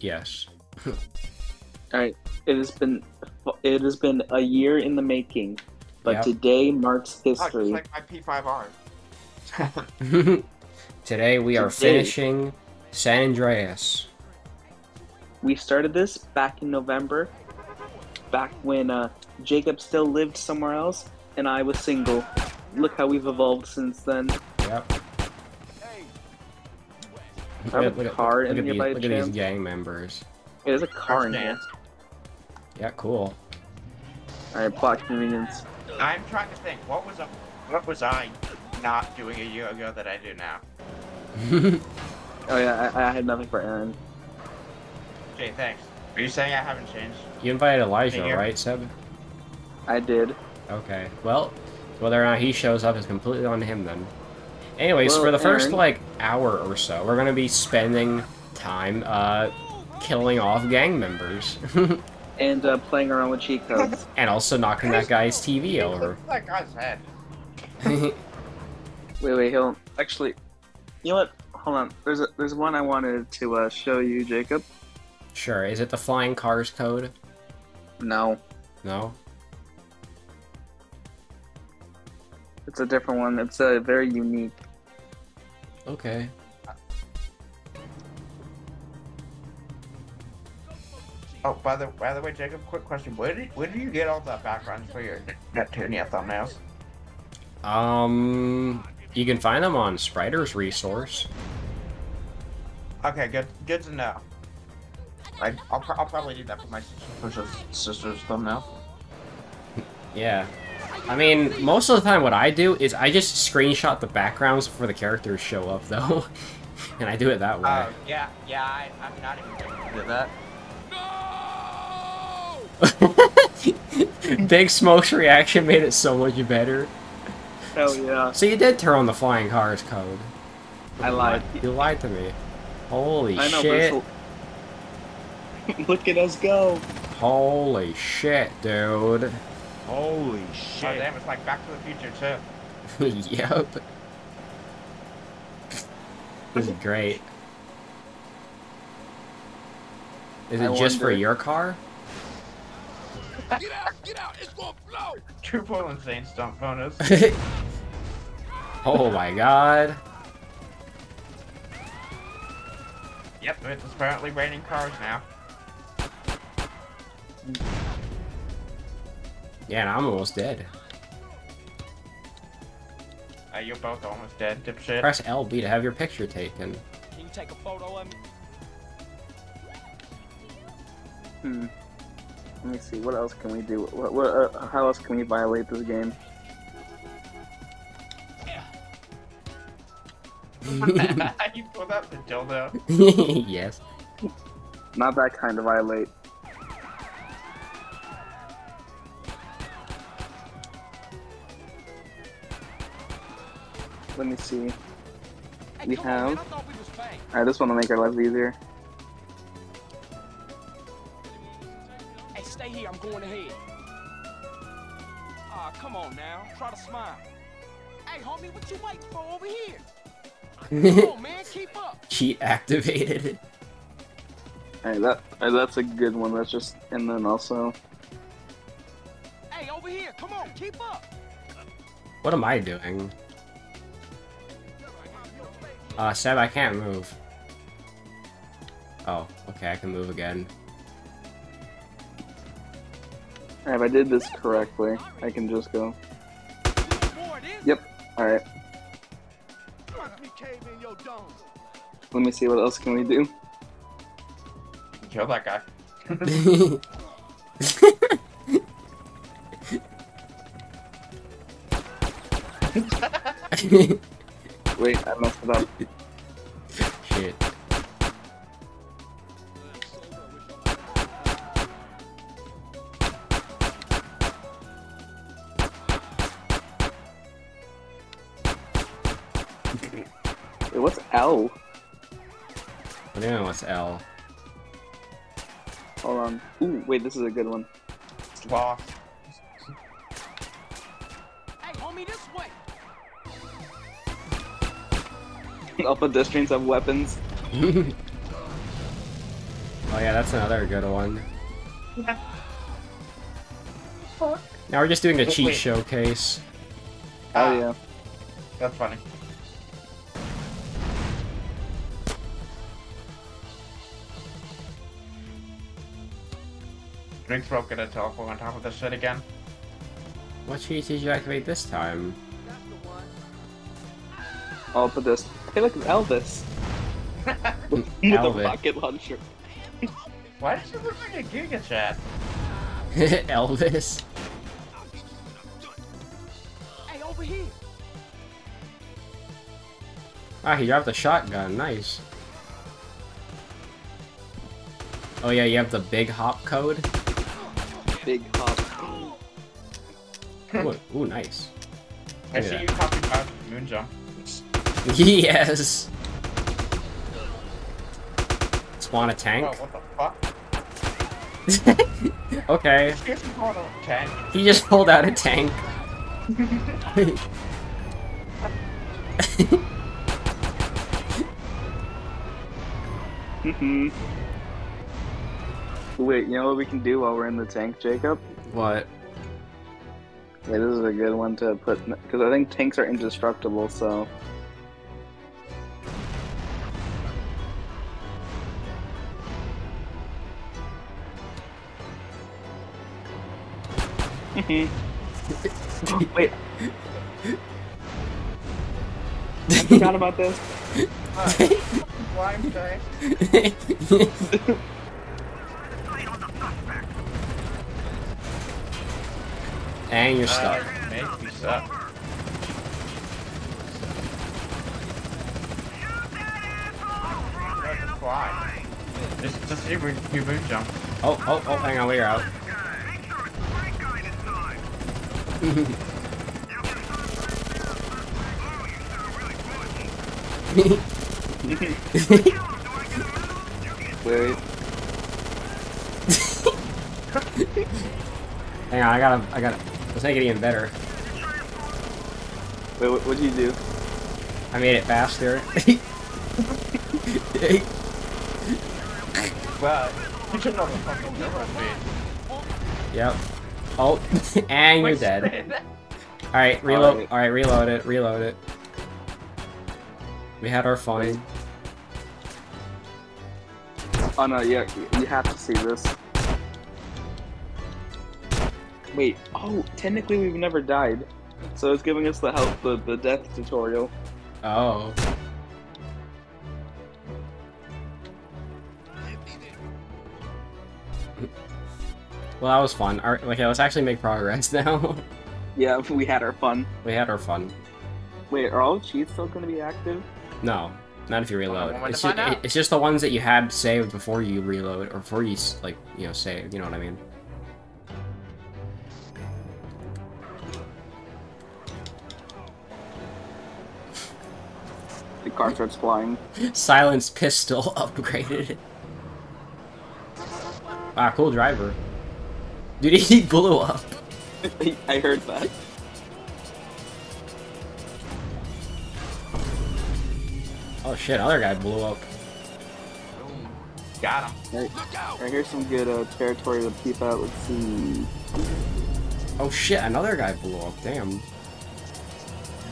Yes. All right. It has been it has been a year in the making, but Yep. today marks Oh, just history. like my P5R. Today we are Today. finishing San Andreas. we started this back in November, back when uh, Jacob still lived somewhere else and I was single. Look how we've evolved since then. Yep. I have a car in look at these, look at these gang members. Hey, there's a car in here. Yeah, cool. Alright, plot convenience. I'm trying to think. What was a, what was I not doing a year ago that I do now? Oh yeah, I, I had nothing for Aaron. Okay, thanks. Are you saying I haven't changed? you invited Elijah, right, Seb? I did. Okay. Well, whether or not he shows up is completely on him then. Anyways, Well, for the first Aaron- like hour or so, we're gonna be spending time uh killing off gang members. And uh, playing around with cheat codes. and also knocking that guy's TV over. That guy's head. wait, wait, he'll actually. You know what? Hold on. There's a, there's one I wanted to uh, show you, Jacob. sure, is it the flying cars code? No, No? it's a different one. It's a very unique. Okay. Oh, by the by the way, Jacob, quick question: Where did where do you get all the backgrounds for your Neptunia thumbnails? Um, you can find them on Spriter's resource. Okay, good good to know. Like, I'll, I'll probably do that for my sister's, sister's thumbnail. Yeah. I mean, most of the time what I do is I just screenshot the backgrounds before the characters show up, though. and I do it that oh, way. Oh, yeah, yeah, I, I'm not even going to do that. Big Smoke's reaction made it so much better. Hell yeah! So you did turn on the flying cars code. I lied. You lied to me. Holy I know, shit. but. Look at us go! Holy shit, dude. Holy shit. Oh, shit. damn, it's like Back to the Future, too. yep. This is great. Is it I just for wonder- your car? Get out! Get out! It's gonna blow! Triple insane stunt bonus. oh my god. yep, it's apparently raining cars now. Yeah, and I'm almost dead. Uh, you're both almost dead, dipshit. Press LB to have your picture taken. Can you take a photo of me? Hmm. Let me see. What else can we do? What, what, uh, how else can we violate this game? you pulled out the dildo. yes. Not that kind of violate. Let me see. We come have- I thought we was. Alright, this one will make our lives easier. Hey, stay here. I'm going ahead. Ah, come on now. Try to smile. Hey, homie, what you waiting for over here? Come on, man. Keep up. Cheat activated. Alright, that alright, that's a good one. That's just and then also Hey, over here. Come on. Keep up. What am I doing? Uh, Seb, I can't move. Oh, okay, I can move again. Alright, if I did this correctly, I can just go. Boy, it is. Yep. Alright, Watch me cave in your dome. let me see what else can we do. Kill that guy. Wait, I messed it up. Shit. Wait, what's L? What do you mean, what's L? Hold on. Ooh, wait, this is a good one. Lost. All pedestrians have weapons. Oh yeah, that's another good one. Now we're just doing a Wait, cheat wait. showcase. Ah, Oh yeah. That's funny. Drink's broke gonna teleport on top of this shit again. What cheat did you activate this time? I'll put this. Hey, look, it's Elvis. With a Elvis. rocket launcher. Why does it look like a Giga Chad? Elvis. Hey, over here. Ah, he dropped the shotgun. Nice. Oh yeah, you have the big hop code. Big hop. Ooh, ooh nice. I Look see at you talking about moon jump. Yes. Spawn a Bro, tank. what the fuck? okay. Here's the portal. Tank. He just pulled out a tank. Mhm. Wait, you know what we can do while we're in the tank, Jacob? what? Wait, this is a good one to put because I think tanks are indestructible. So wait, I forgot about this. Blind tank. and you're stuck. Uh, make me suck. Just fly. Just, just you, you moon jump. Oh, oh, oh, hang on, we're out. Wait, hang on, I gotta, I gotta, let's make it even better. wait, what would you do? I made it faster. Well, you should know the fucking speed. yep. Oh, and you're dead. Alright, reload, Alright. alright, reload it, reload it. We had our fun. Oh no, yeah, you have to see this. Wait, oh, technically we've never died. So it's giving us the help, the, the death tutorial. Oh. Well, that was fun. Alright, okay, let's actually make progress now. Yeah, we had our fun. we had our fun. Wait, are all cheats still gonna be active? No, not if you reload. Well, It's just, it's just the ones that you had saved before you reload, or before you, like, you know, save, you know what I mean? The car starts flying. Silence pistol upgraded. Ah, cool driver. Dude, he blew up. I heard that. Oh shit, other guy blew up. Got him. Right, right here's some good uh, territory to peep out. Let's see. Oh shit, another guy blew up, damn.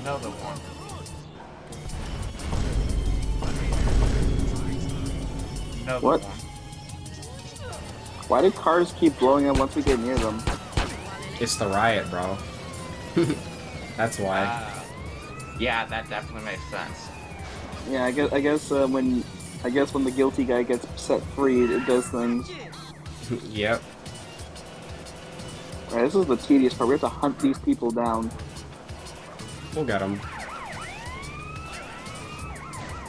Another one. Another What? one. Why do cars keep blowing up once we get near them? It's the riot, bro. That's why. Ah. yeah, that definitely makes sense. Yeah, I guess I guess uh, when I guess when the guilty guy gets set free, it does things. yep. Alright, this is the tedious part. We have to hunt these people down. We'll get them.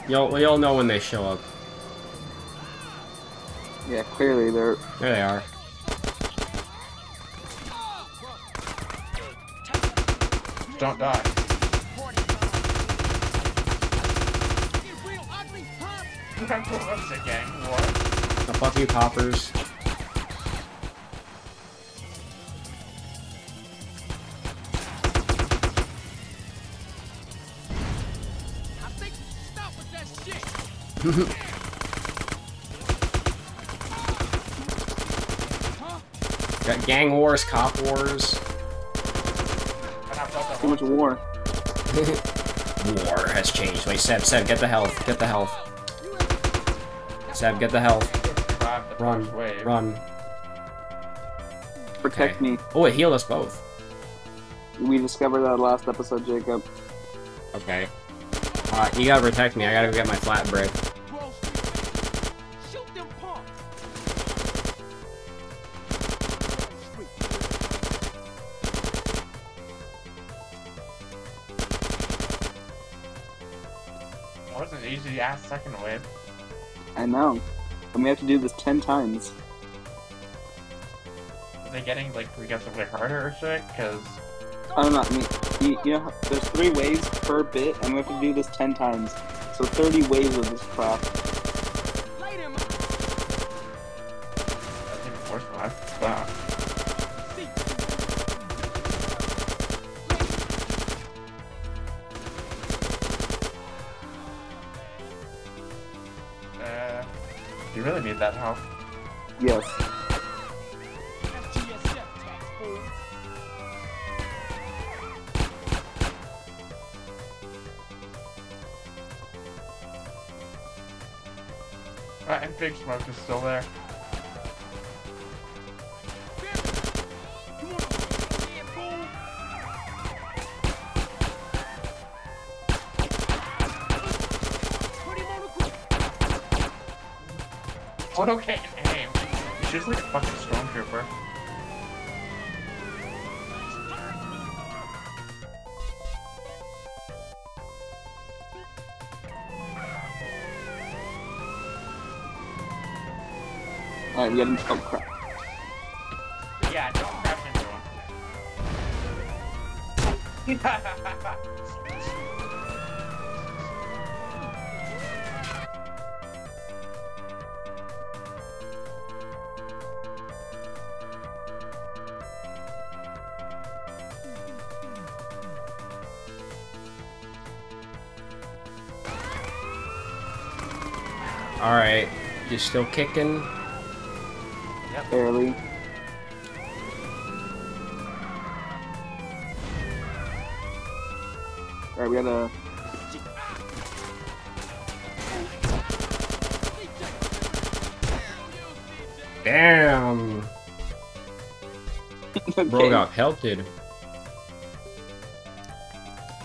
You'll, you'll know when they show up. Yeah, clearly they're. There they are. Don't die. Get real ugly, huh? What's it, gang? What? Oh, fuck you, poppers. I think stop with that shit. gang wars, cop wars. And I've built a Too much war. War has changed. Wait, Seb, Seb, get the health. Get the health. Seb, get the health. Run, run. Protect Okay. me. Oh, it healed us both. We discovered that last episode, Jacob. Okay. Uh, you gotta protect me. I gotta go get my flatbread. I know. And we have to do this ten times. Are they getting like progressively harder or shit? Cause I don't know. I mean, you, you know, there's three waves per bit, and we have to do this ten times. So 30 waves of this crap. Smoke is still there. What okay aim? She's like a fucking stormtrooper. Alright, we got him. Oh crap. Yeah, don't crash into him. Alright. You still kicking? Barely. Alright, we gotta. Damn! Bro Okay. got pelted.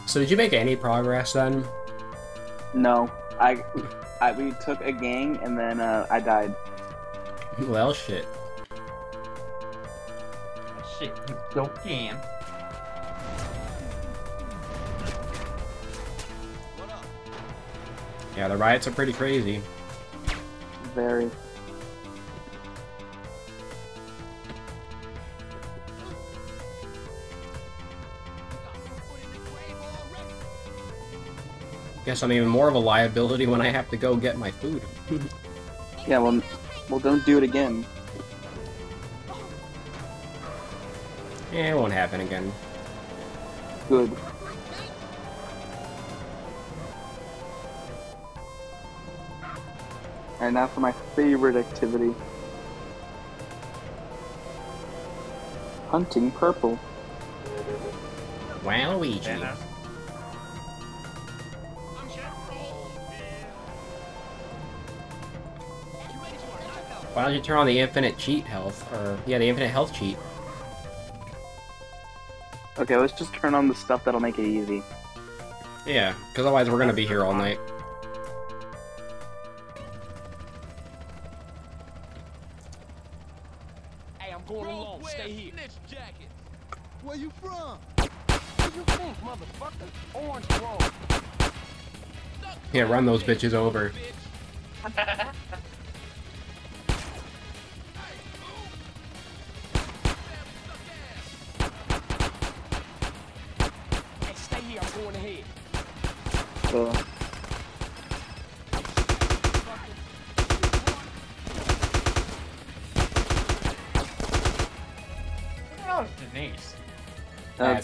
So did you make any progress then? No, I, I we took a gang and then uh, I died. Well, shit. Shit, you don't can. Yeah, the riots are pretty crazy. Very. Guess I'm even more of a liability when I have to go get my food. Yeah. Well, well, don't do it again. Yeah, it won't happen again. Good. And now for my favorite activity. Hunting purple. Wow, Luigi. Thanos. Why don't you turn on the infinite cheat health? Or, yeah, the infinite health cheat. Okay, let's just turn on the stuff that'll make it easy. Yeah, because otherwise we're gonna be here all night. Hey, I'm going alone. Stay here. jacket. Where you from? What you think, motherfucker? Orange Grove. Yeah, run those bitches over.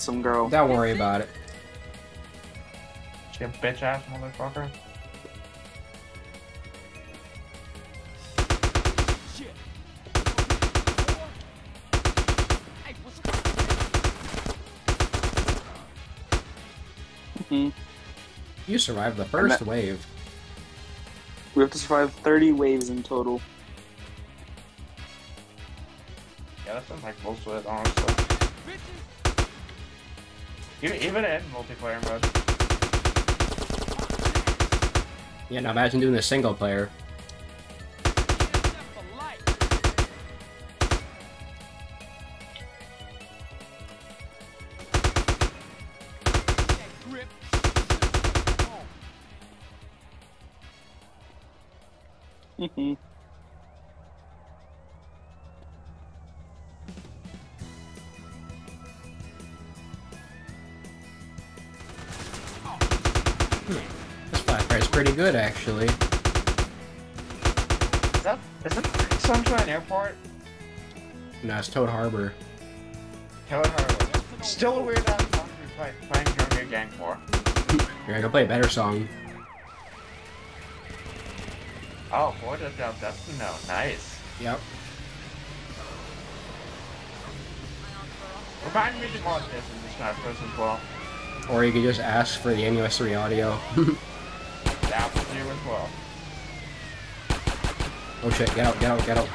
some girl. Don't worry about it. She a bitch ass motherfucker. Mm -hmm. You survived the first wave. We have to survive 30 waves in total. Yeah, that sounds like most of it, honestly. Even, in multiplayer mode. Yeah, now imagine doing the single player. This flashlight's pretty good, actually. Is that, is that Sunshine Airport? No, it's Toad Harbor. Toad Harbor. Still a weird ass song to be play, playing during a gang for. You're gonna go play a better song. Oh, boy, does that Destiny know. Nice. Yep. Remind me to mod this in this Bros. as well. Or you could just ask for the NUS3 audio. That as well. oh shit, get out, get out, get out.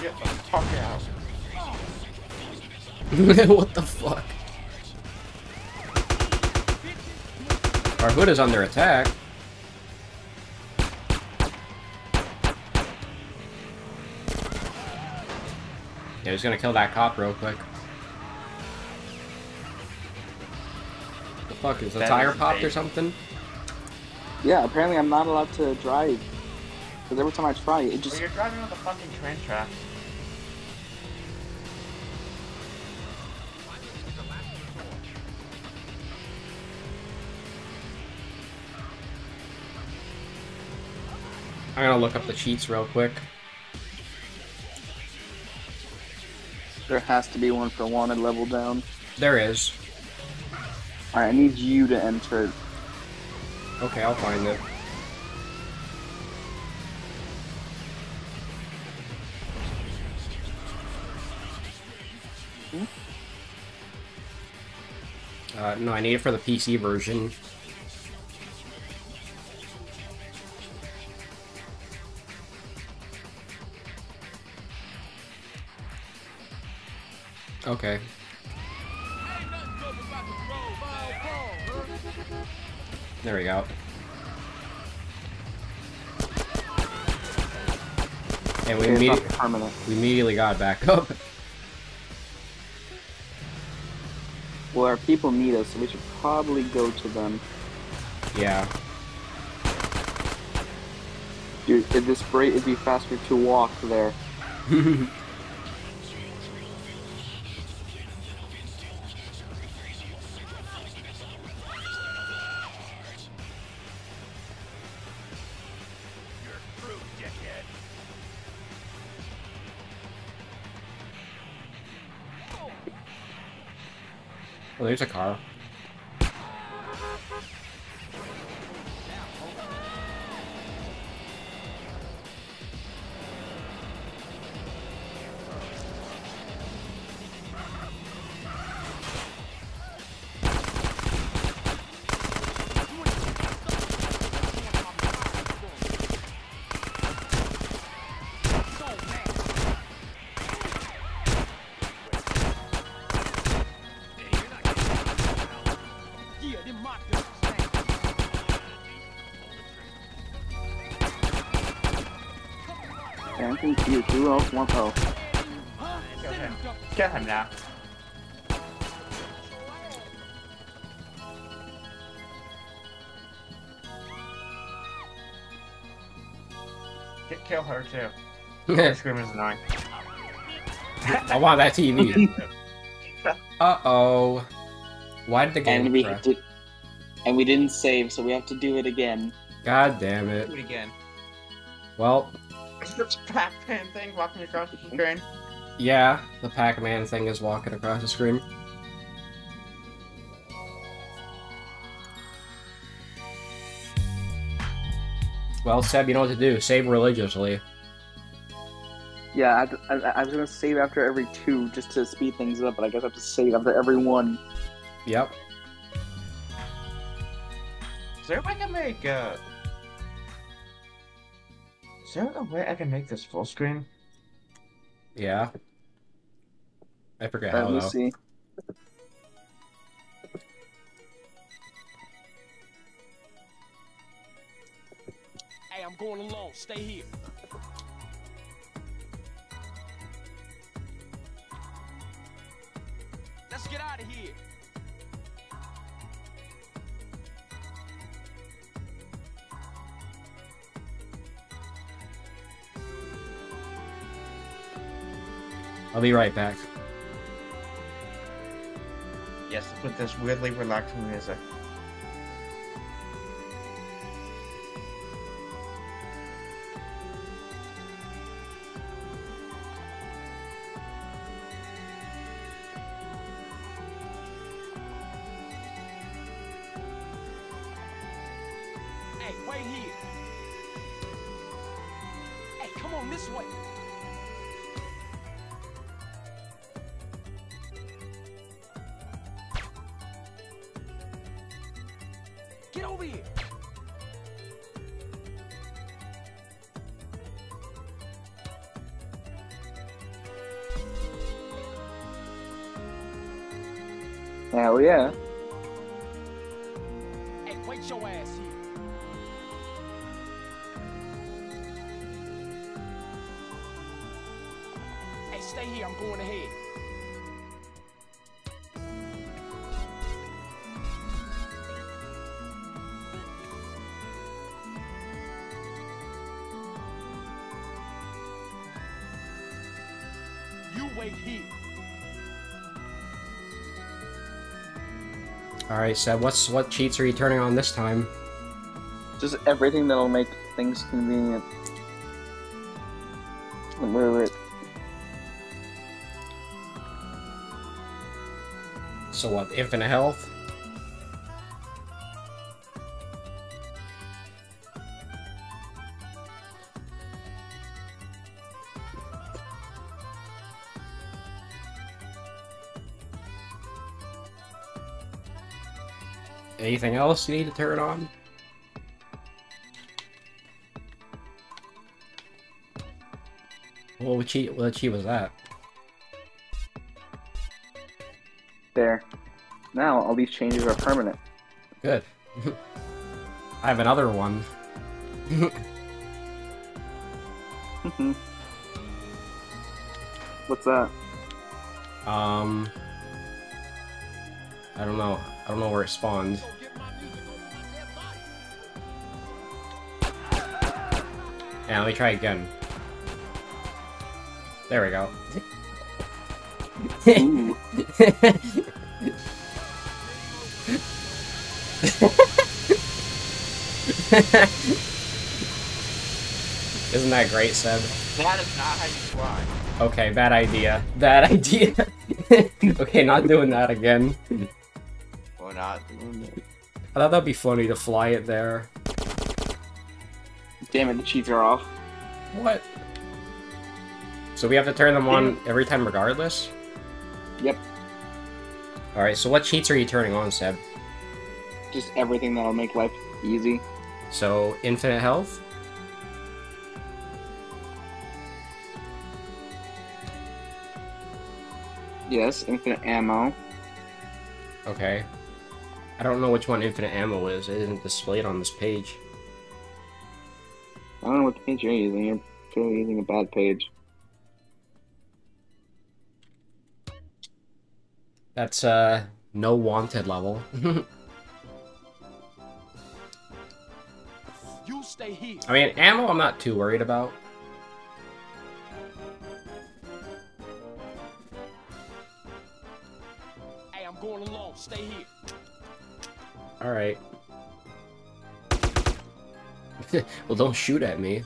Get the fuck out. what the fuck? Our hood is under attack. Yeah, he's gonna kill that cop real quick. Fuck is the That tire is popped or something? Yeah, apparently I'm not allowed to drive. Because every time I try, it Well, just. you're driving on the fucking train track. I'm gonna look up the cheats real quick. There has to be one for wanted level down. There is. Alright, I need you to enter. Okay, I'll find it. Uh, no, I need it for the PC version. Okay. There we go. And we, It's immedi- we immediately got back up. Well, our people need us, so we should probably go to them. Yeah. Dude, at this rate, it'd be faster to walk there. Oh, there's a Her scream is annoying. I want that TV. Uh oh. Why did the game And we crash? did, and we didn't save, so we have to do it again. God damn it. Do it again. Well, Is this Pac-Man thing walking across the screen? yeah, the Pac-Man thing is walking across the screen. Well, Seb, you know what to do. Save religiously. Yeah, I, I, I was gonna save after every two just to speed things up, but I guess I have to save after every one. Yep. Is there a way I can make uh Is there a way I can make this full screen? Yeah. I forget Let how me though. see. Hey, I'm going alone. Stay here. Get out of here. I'll be right back. Yes, with this weirdly relaxing music. All right, Seb. What's what cheats are you turning on this time? Just everything that'll make things convenient. Wait, wait. So what? Infinite health. Anything else you need to turn on? What cheat? What cheat was that? There. Now all these changes are permanent. Good. I have another one. What's that? Um, I don't know. I don't know where it spawned. Yeah, let me try again. There we go. Isn't that great, Seb? That is not how you fly. Okay, bad idea. Bad idea. okay, not doing that again. Or not doing it. I thought that'd be funny to fly it there. Damn it, the cheats are off. What? So we have to turn them on every time regardless? Yep. Alright, so what cheats are you turning on, Seb? Just everything that'll make life easy. So, infinite health? Yes, infinite ammo. Okay. I don't know which one infinite ammo is. It isn't displayed on this page. I don't know what page you're using. You're clearly using a bad page. That's, uh, no wanted level. You stay here. I mean, ammo I'm not too worried about. Hey, I'm going alone. Stay here. Alright. well, don't shoot at me.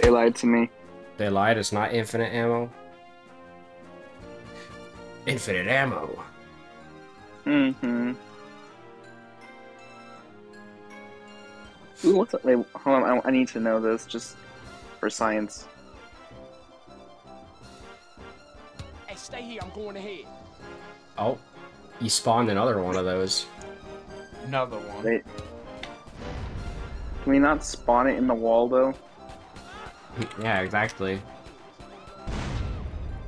They lied to me. They lied, it's not infinite ammo. Infinite ammo. Mm-hmm. Ooh, what's that? Wait, hold on. I, I need to know this just for science. Hey, stay here. I'm going ahead. Oh, you spawned another one of those. Another one. Wait. Can we not spawn it in the wall though? yeah, exactly.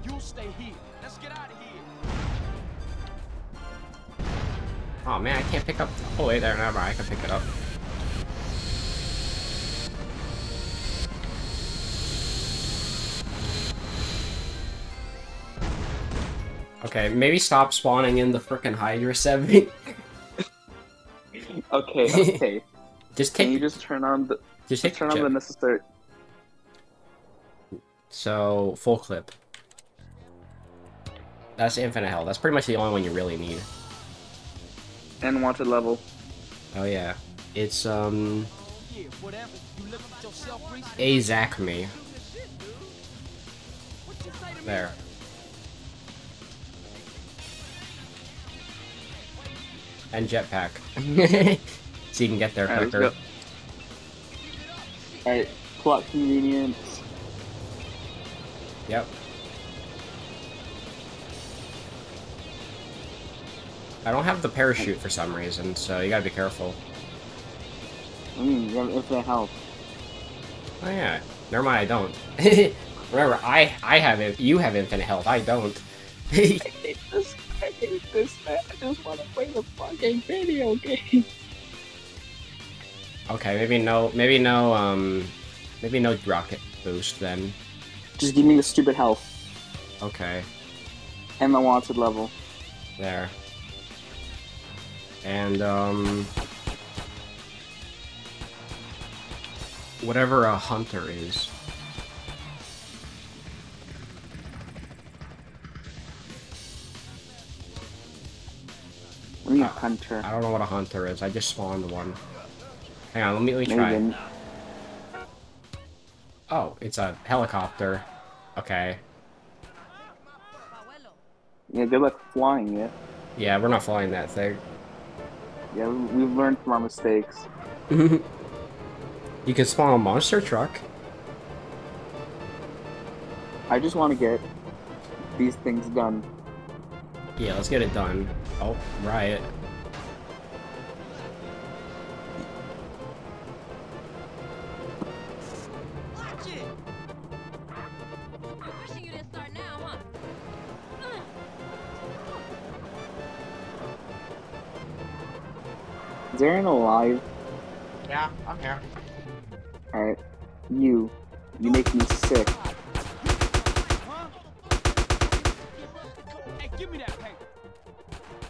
You stay here. Let's get out of here. Oh man, I can't pick up. Oh wait, there, never mind. I can pick it up. Okay, maybe stop spawning in the frickin' Hydra 7. Okay, okay. Just Can you just turn on the just take turn on the necessary? So, full clip. That's infinite hell. That's pretty much the only one you really need. and wanted level. Oh yeah. It's, um, Yeah, whatever. You look at yourself recently. a Zachme. What you say to me? There. And jetpack. so you can get there quicker. Alright, plot convenience. Yep. I don't have the parachute for some reason, so you gotta be careful. Mm, you have infinite health. Oh yeah. Never mind, I don't. Remember, I I have it. You have infinite health. I don't. hate this. I hate this, man. I just want to play the fucking video game. okay, maybe no. Maybe no. Um, maybe no rocket boost then. Just give me the stupid health Okay, and the wanted level. there. And um, whatever a hunter is. What do you Uh, hunter? I don't know what a hunter is. I just spawned one. Hang on, let me, let me try. Oh, it's a helicopter. Okay. Yeah, good luck flying it. Yeah, we're not flying that thing. Yeah, we've learned from our mistakes. you can spawn a monster truck. I just want to get these things done. Yeah, let's get it done. Oh, riot. Is there an alive? Yeah, I'm here. Alright. You. You make me sick. Give me that paper.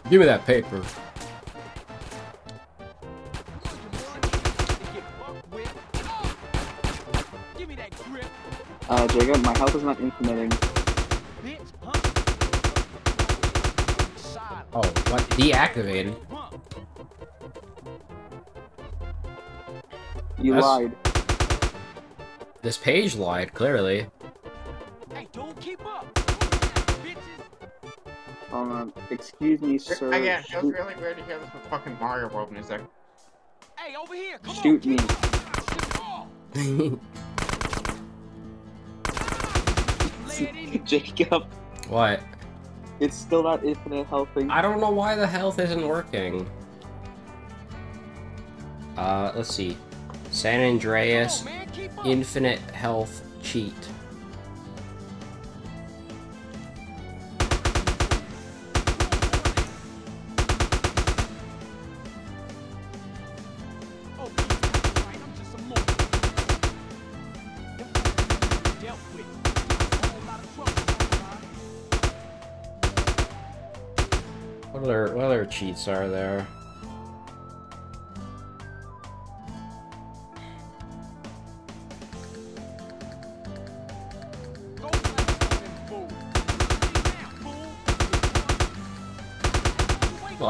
Give me that paper. Get fucked with. Give me that grip, Uh, Jacob, my health is not infiniting. bitch. Huh? Side. Oh, what? Deactivated. You That's- lied. This page lied, clearly. Hey, don't keep up. Um, excuse me, sir. Again, it was really weird to hear this with fucking Mario World music. Hey, over here. Come shoot on. me. Shoot off. Lay it in you. Jacob, what? it's still not infinite health thing. I don't know why the health isn't working. Uh, let's see. San Andreas. Infinite Health Cheat. What other what other cheats are there?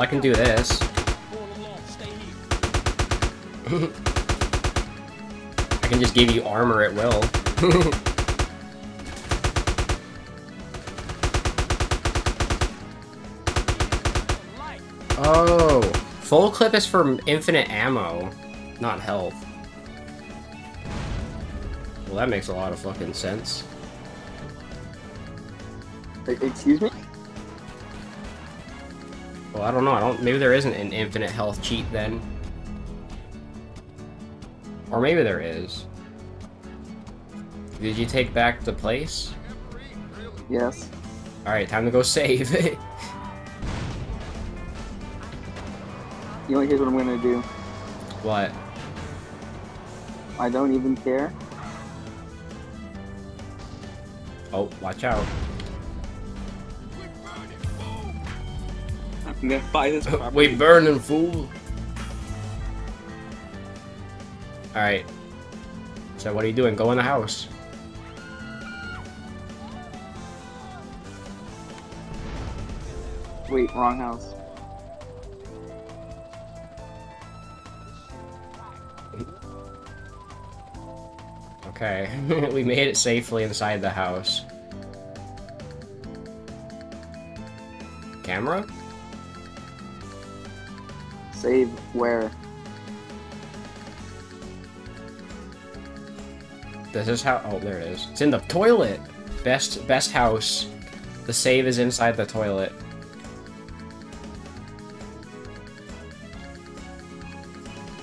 Can do this. Roll along, stay here. I can just give you armor at will. Oh, full clip is for infinite ammo, not health. Well, that makes a lot of fucking sense. Excuse me? I don't know. I don't. Maybe there isn't an infinite health cheat then. Or maybe there is. Did you take back the place? Yes. Alright, time to go save. It. You know, here's what I'm gonna do. what? I don't even care. Oh, watch out. I'm gonna buy this property. we burning, fool! Alright. So what are you doing? Go in the house. Wait, wrong house. Okay. we made it safely inside the house. Save where? This is how. Oh, there it is. It's in the toilet. Best best house. The save is inside the toilet.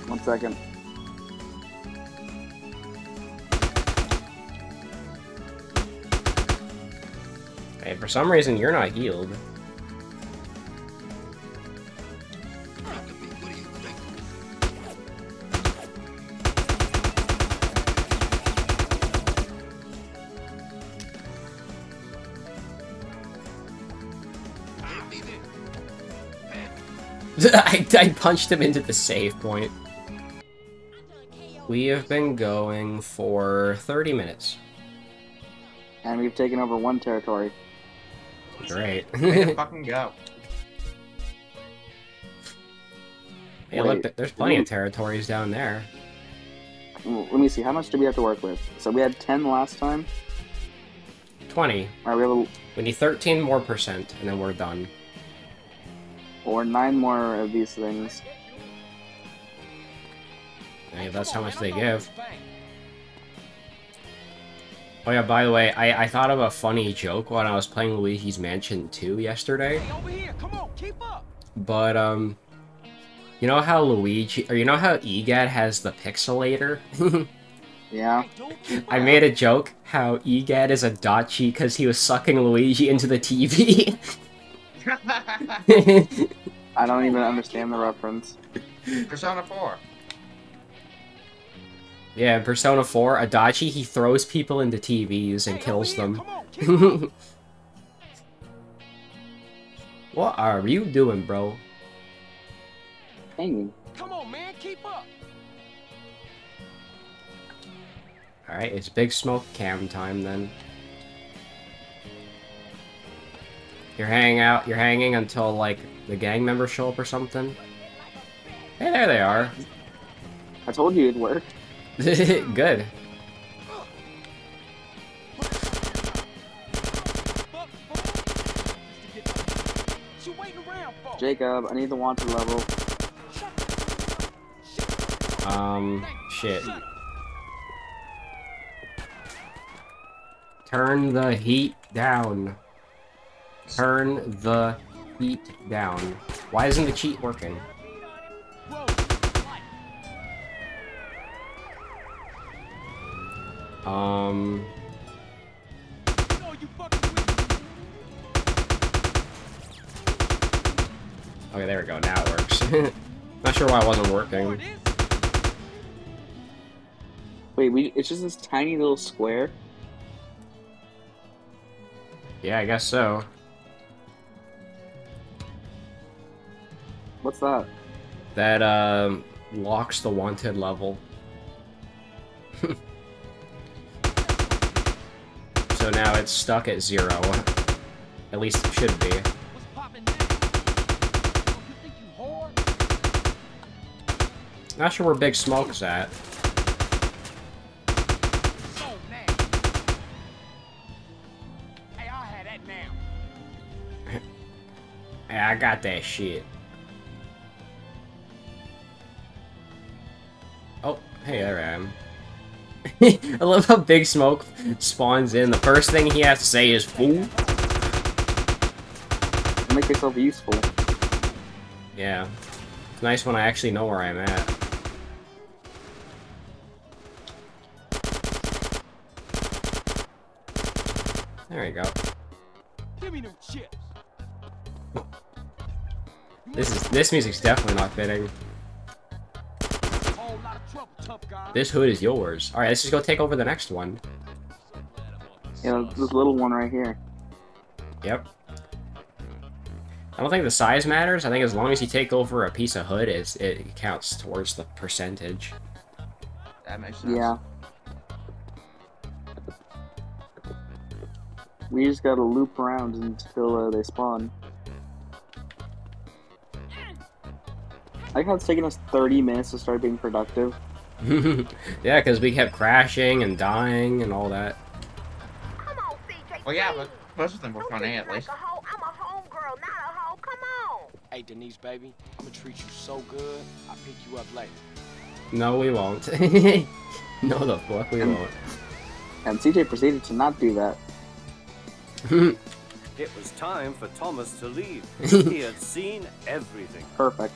One second. Hey, for some reason you're not healed. I, I punched him into the save point. We have been going for 30 minutes. And we've taken over one territory. Great. Way fucking go. hey, look, Wait. th- there's plenty of territories down there. Let me see. How much do we have to work with? So we had 10 last time. 20. Alright, we have a, We need 13 more percent, and then we're done. Or nine more of these things. Hey, that's how much they give. Oh yeah, by the way, I, I thought of a funny joke when I was playing Luigi's Mansion 2 yesterday. Hey, over here, come on, keep up. But, um... You know how Luigi... Or you know how EGAD has the pixelator? Yeah. Hey, dude, keep I made a joke how EGAD is Adachi because he was sucking Luigi into the TV. I don't even understand the reference. Persona 4. yeah, in Persona 4, Adachi, he throws people into TVs and Hey, kills here, them. On, what are you doing, bro? Hanging. Come on, man, keep up. Alright, it's Big Smoke cam time then. You're hanging out, you're hanging until, like, the gang members show up or something? Hey, there they are. I told you it'd work. Good. Fuck, fuck. What you waiting around for? Jacob, I need the wanted level. Um, shit. Turn the heat down. Turn the heat down. Why isn't the cheat working? Um, No, you fucking with okay, there we go. Now it works. Not sure why it wasn't. Working. Wait, we it's just this tiny little square. Yeah, I guess so. What's that? That, um, locks the wanted level. so now it's stuck at zero. At least it should be. What's poppin' now? You think you hard? Not sure where Big Smoke's at. So now. Hey, I had that now. Hey, I got that shit. Hey, there I am. I love how Big Smoke spawns in. The first thing he has to say is "fool." Make yourself useful. Yeah. It's nice when I actually know where I'm at. There we go. Give me them chips. This is this music's definitely not fitting. This hood is yours. Alright, let's just go take over the next one. Yeah, this little one right here. Yep. I don't think the size matters. I think as long as you take over a piece of hood, it's, it counts towards the percentage. That makes sense. Yeah. We just gotta loop around until uh, they spawn. I like how it's taking us 30 minutes to start being productive. yeah, because we kept crashing and dying and all that. Come on, CJ. Well, yeah, but most of them were funny at least. Like a hoe. I'm a homegirl, not a hoe. Come on. Hey, Denise, baby. I'm gonna treat you so good. I'll pick you up later. No, we won't. no, the fuck we won't. And CJ proceeded to not do that. It was time for Thomas to leave. he had seen everything. Perfect.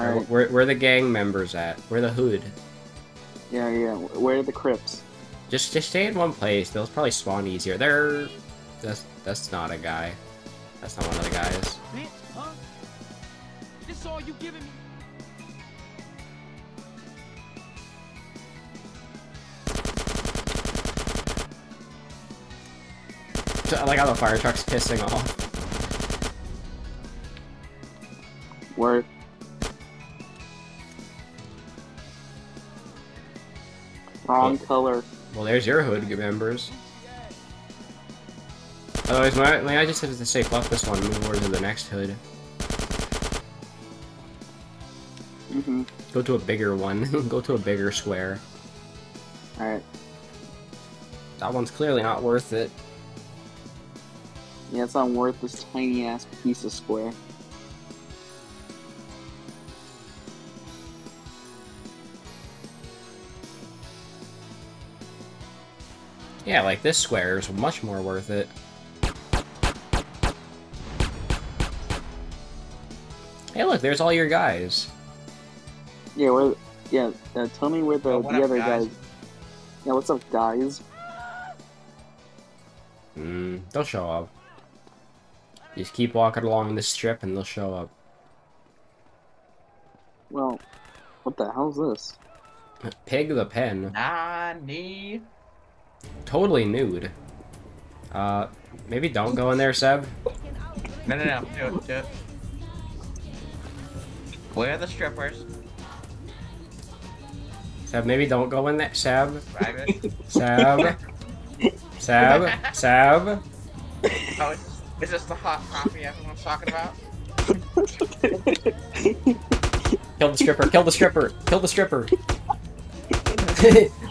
Alright. where, where the gang members at? Where the hood? Yeah, yeah. Where are the crypts? Just just stay in one place. They'll probably spawn easier. They're that's that's not a guy. That's not one of the guys. Bitch, huh? This all you giving me? I like how the fire truck's pissing off. Where? Wrong color. Well, there's your hood members. Otherwise, may, may I just have to say fuck this one, and move over to the next hood. Mm-hmm. Go to a bigger one. Go to a bigger square. Alright. That one's clearly not worth it. Yeah, it's not worth this tiny ass piece of square. Yeah, like this square is much more worth it. Hey, look, there's all your guys. Yeah, where? Yeah, uh, tell me where the, Oh, the up, other guys? guys. Yeah, what's up, guys? Mm, they'll show up. Just keep walking along this strip and they'll show up. Well, what the hell's this? Pig the pen. Nani? Totally nude. Uh, maybe don't go in there, Seb. No, no, no. Do it, do it. Where are the strippers? Seb, maybe don't go in there. Seb. Rabbit? Seb. Seb. Seb. oh, is this the hot coffee everyone's talking about? Kill the stripper. Kill the stripper. Kill the stripper.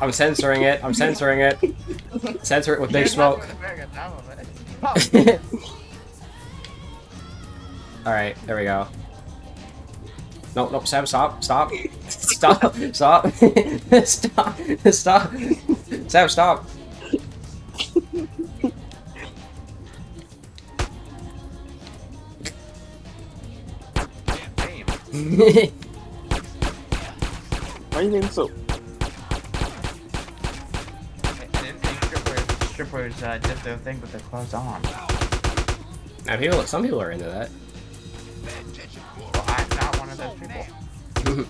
I'm censoring it. I'm censoring it. Censor it with big smoke. doing a very good job of it. Alright, there we go. No, no, Sam, stop, stop, stop, stop, stop, stop, Sam, stop. Why are you being so? Strippers, strippers uh, did their thing with their clothes on. now, people, some people are into that. Well, I'm not one of those people.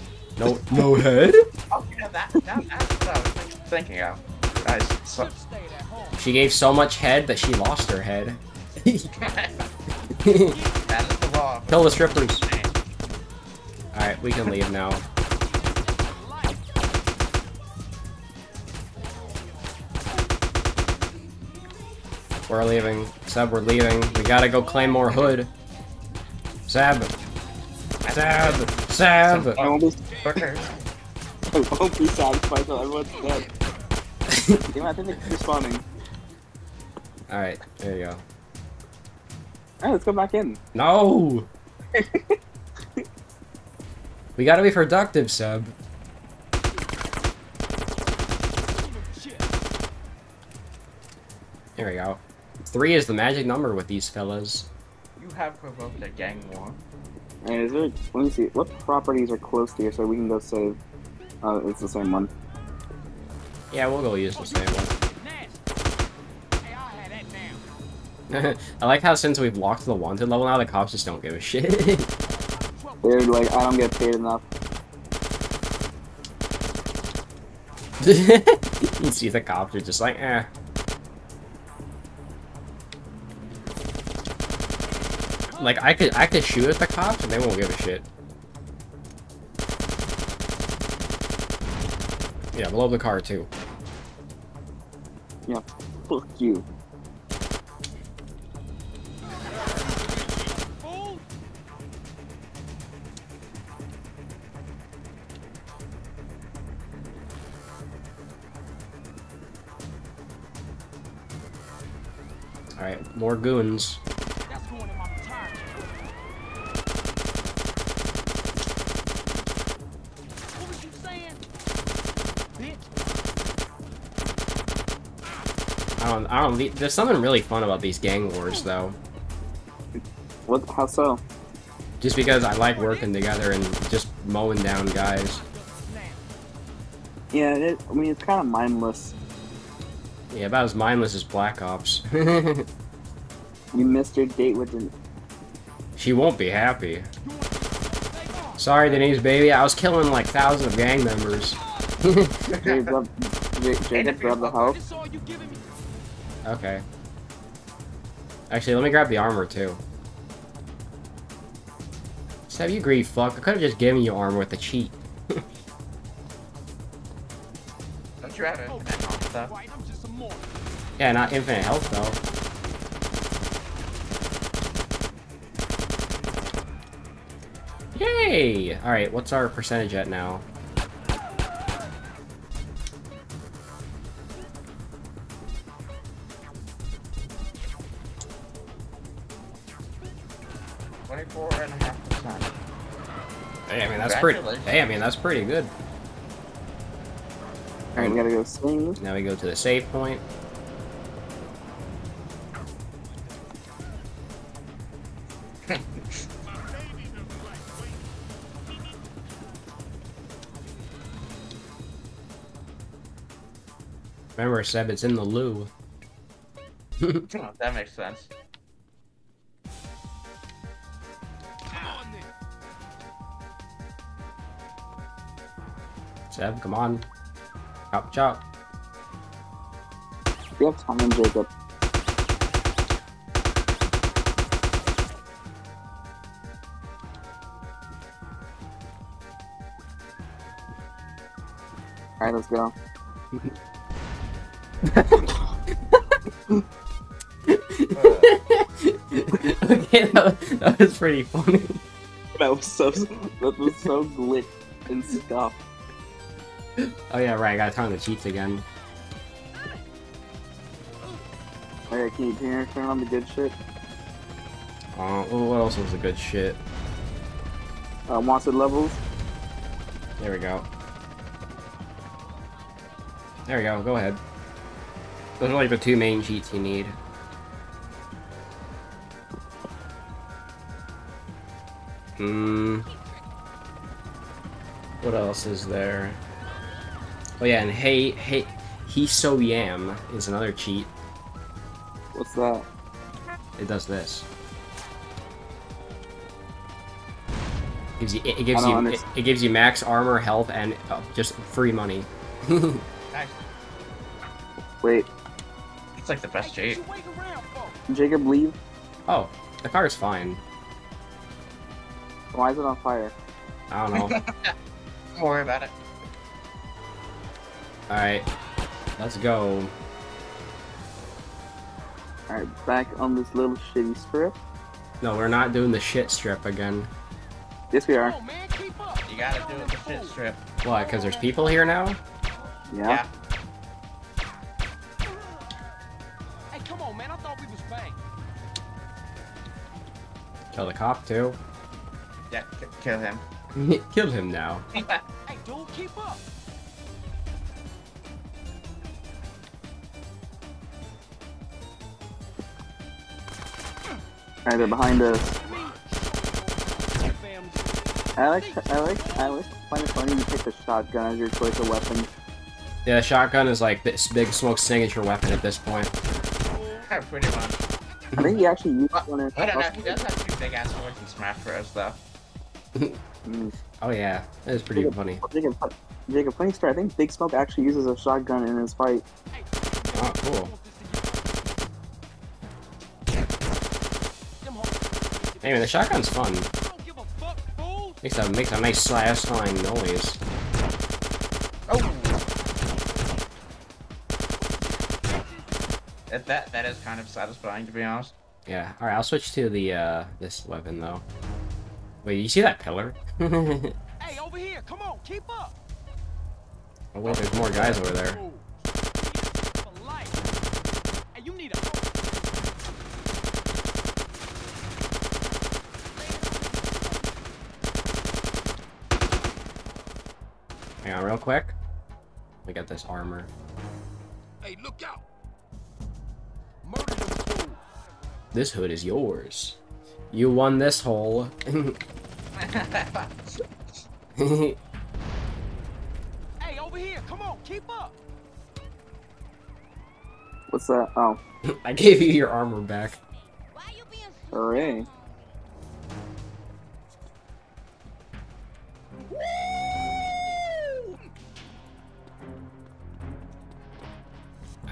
No, no head. Oh, yeah, that, that, that's what I was thinking of. Guys, so, stayed at home. She gave so much head that she lost her head. that is the law. Kill the strippers. Alright, we can leave now. We're leaving. Seb, we're leaving. We gotta go claim more hood. Seb. Seb. Seb. I won't be, Strippers. I won't be satisfied till everyone's dead. yeah, I think they're respawning. Alright, there you go. Alright, let's go back in. No! we gotta be productive, Seb. There we go. Three is the magic number with these fellas. You have provoked a gang war. Alright, is there? Let me see. What properties are close to here so we can go save? Oh, it's the same one. Yeah, we'll go use the same one. I'll have that now. I like how since we've locked the wanted level now, the cops just don't give a shit. They're like, I don't get paid enough. you see the cops are just like, eh. Like I could I could shoot at the cops and they won't give a shit. Yeah, blow up the car too. Yeah, fuck you. Alright, more goons. That's going in my retirement. What was you saying? Bitch. I don't don't there's something really fun about these gang wars though. What? How so? Just because I like working together and just mowing down guys. Yeah, it, I mean it's kind of mindless. Yeah, about as mindless as Black Ops. You missed your date with the. she won't be happy. Sorry, Denise, baby. I was killing like thousands of gang members. Jacob, grab- Ja- Jacob, grab the house. Okay. Actually, let me grab the armor too. Seb, you greedy fuck. I could have just given you armor with the cheat. Don't you have it? stuff? Right, I'm just a mortal. Yeah, not infinite health though. Yay! Alright, what's our percentage at now? That's pretty. Congratulations. Hey, I mean that's pretty good. Alright, we gotta go sing. Now we go to the save point. Remember, Seb, it's in the loo. Oh, that makes sense. Seb, come on. Chop, chop. We have time, Jacob. Alright, let's go. okay, that, that was pretty funny. That was so that was so glitch and stuff. Oh yeah, right, I gotta turn on the cheats again. Alright, can you, you turn on the good shit? Uh, what else was the good shit? Uh, wanted levels? There we go. There we go, go ahead. Those are like the two main cheats you need. Hmm. What else is there? Oh yeah, and hey, hey, HESOYAM is another cheat. What's that? It does this. Gives you, it, it gives you, it, it gives you max armor, health, and uh, just free money. Wait, It's like the best cheat. what you waiting around for? Jacob, leave. oh, the car is fine. Why is it on fire? I don't know. Don't worry about it. Alright, let's go. Alright, back on this little shitty strip. No, we're not doing the shit strip again. Yes, we are. on, man, keep up. You gotta do the shit strip. Why? Because there's people here now? Yeah. Hey, come on, man. I thought we was bang. Kill the cop too. Yeah, kill him. Kill him now. Hey, dude, keep up. Alright, they're behind us. Fam, I like, I like, I like find it funny you pick the shotgun as your choice of weapon. Yeah, shotgun is like this big smoke signature weapon at this point. Yeah, pretty much. I think he actually used one in. I don't know. He does have two big ass swords in Smash Bros. though. Mm. Oh yeah, that is pretty funny. Jacob, Jacob, funny story. I think Big Smoke actually uses a shotgun in his fight. Oh, cool. Anyway, the shotgun's fun. Don't give a fuck, fool. Makes a makes a nice satisfying noise. Oh. That, that that is kind of satisfying to be honest. Yeah. All right, I'll switch to the uh this weapon though. Wait, you see that pillar? Hey, over here. Come on, keep up. Oh wait, there's more guys over there. For life. Hey, you need a. Hang on, real quick. We got this armor. Hey, look out. Murder them fool. This hood is yours. You won this hole. Hey, over here. Come on, keep up. What's that? Oh, I gave you your armor back. Why hooray!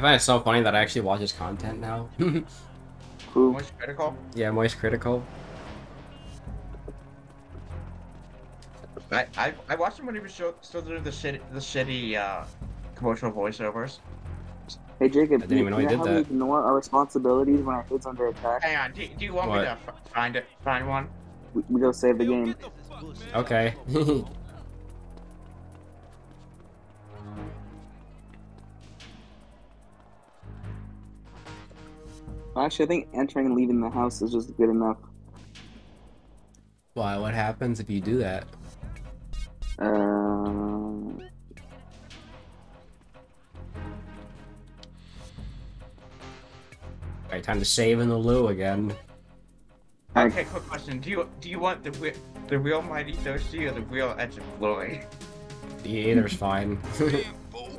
Find it so funny that I actually watch his content now. Who? Moist critical. yeah, Moist Critical. I, I I watched him when he was show, still doing the shit the shitty uh, commercial voiceovers. Hey Jacob, I didn't even know you know did how we that. ignore our responsibilities when our head's under attack? Hang on, do, do you want What? me to f find it? Find one? We, we go save the game. the fuck. Okay. Actually, I think entering and leaving the house is just good enough. Why? What happens if you do that? Uh, Alright, time to save in the loo again. Okay, quick question. Do you do you want the the real Mighty Toasty or the real Edge of Glory? Either's fine. what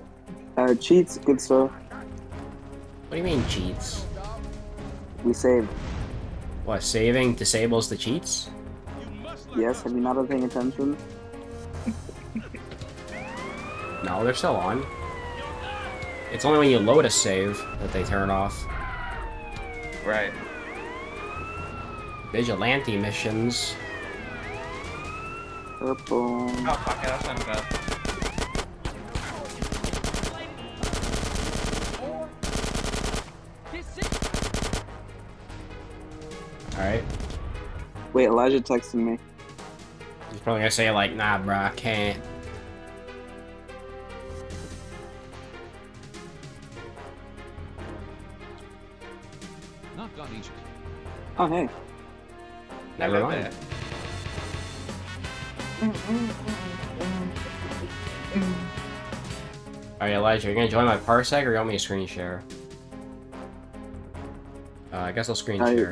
uh, cheats, good stuff. What do you mean cheats? We saved. What, saving disables the cheats? Yes, have you not been paying attention? No, they're still on. It's only when you load a save that they turn off. Right. Vigilante missions. Purple. Oh fuck it, I'll send it Wait, Elijah texted me. He's probably gonna say like, nah bro, I can't. Not got Egypt. Oh, hey. Never Hello mind. there. Alright, Elijah, you gonna join my parsec or you want me to screen share? Uh, I guess I'll screen Uh, share.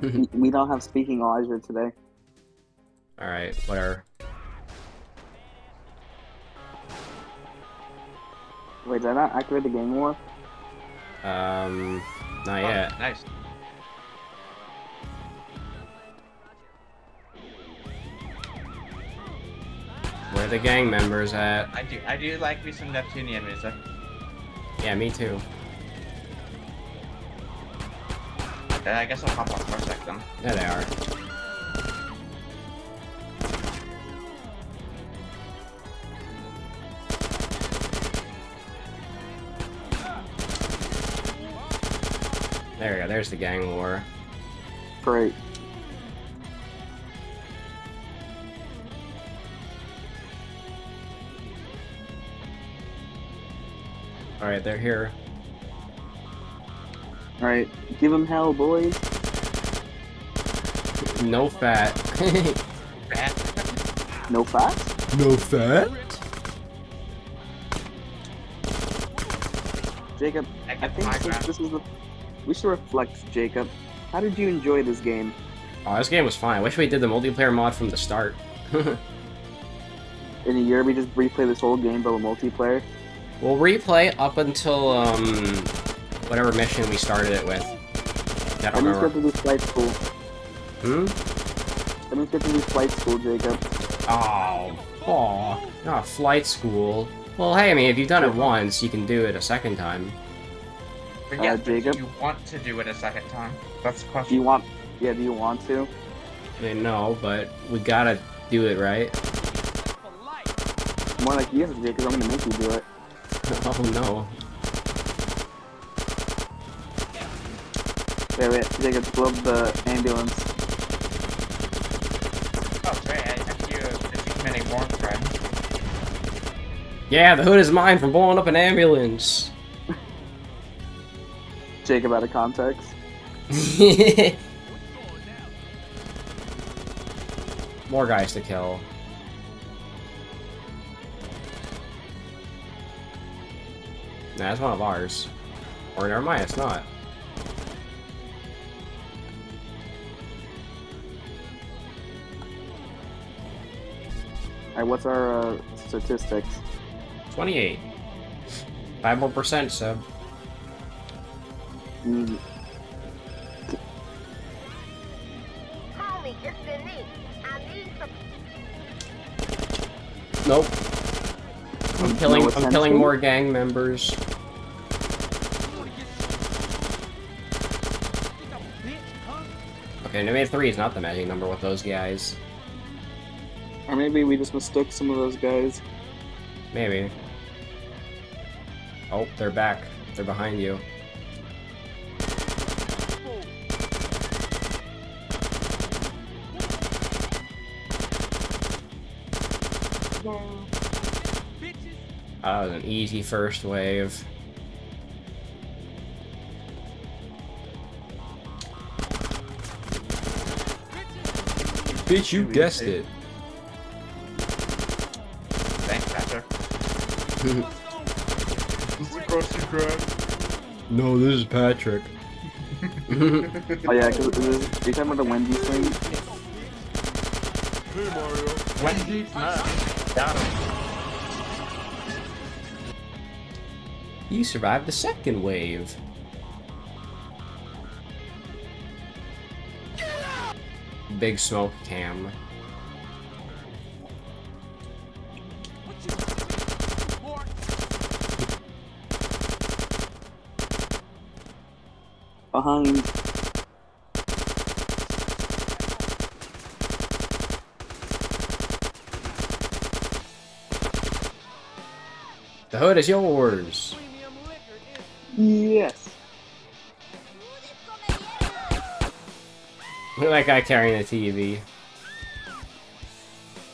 We, don't, we, we don't have speaking Elijah today. Alright, whatever. Wait, did I not activate the game war? Um, not Oh, yet. nice. Where are the gang members at? I do I do like me some Neptunian music. Yeah, me too. Eh, I guess I'll hop off for a sec then. There they are. There we go, there's the gang war. Great. Alright, they're here. Alright, give him hell, boys. No fat. fat. No fat? no fat? Jacob, I I think high since ground. this is the... We should reflect, Jacob. how did you enjoy this game? Oh, this game was fine. I wish we did the multiplayer mod from the start. In a year, we just replay this whole game, but with multiplayer. we'll replay up until um whatever mission we started it with. I That don't means we have remember. to do flight school. Hmm? That means we to do flight school, Jacob. Oh, oh, not flight school. Well, hey, I mean, if you've done it once, you can do it a second time. But Uh, yeah, but do you want to do it a second time? That's the question. Do you want? Yeah, do you want to? I mean, no, but we gotta do it right. For life. More like yes, Jacob. I'm gonna make you do it. Oh no. Wait, wait, Jacob, blow up the uh, ambulance. Oh, great. I have you achievement more friends. Yeah, the hood is mine for blowing up an ambulance. Jacob out of context. More guys to kill. Nah, that's one of ours. Or never mind, it's not. Alright, what's our uh, statistics? 28. Five more percent, so. Mm, Homie, it's Denise. I need some Nope. I'm killing. no I'm killing more gang members. You wanna get Think I'm a bitch, huh? Okay, number three is not the magic number with those guys. Or maybe we just mistook some of those guys. Maybe. Oh, they're back. They're behind you. Ah, that was an easy first wave. Bitch, you guessed it. This is across the crowd. no, this is Patrick. Oh yeah, because uh, are you talking about the Wendy's thing? Wendy's? No. Ah, got him. you survived the second wave. Big smoke cam. Behind. The hood is yours. Premium liquor is Yes. Look at that guy carrying a TV.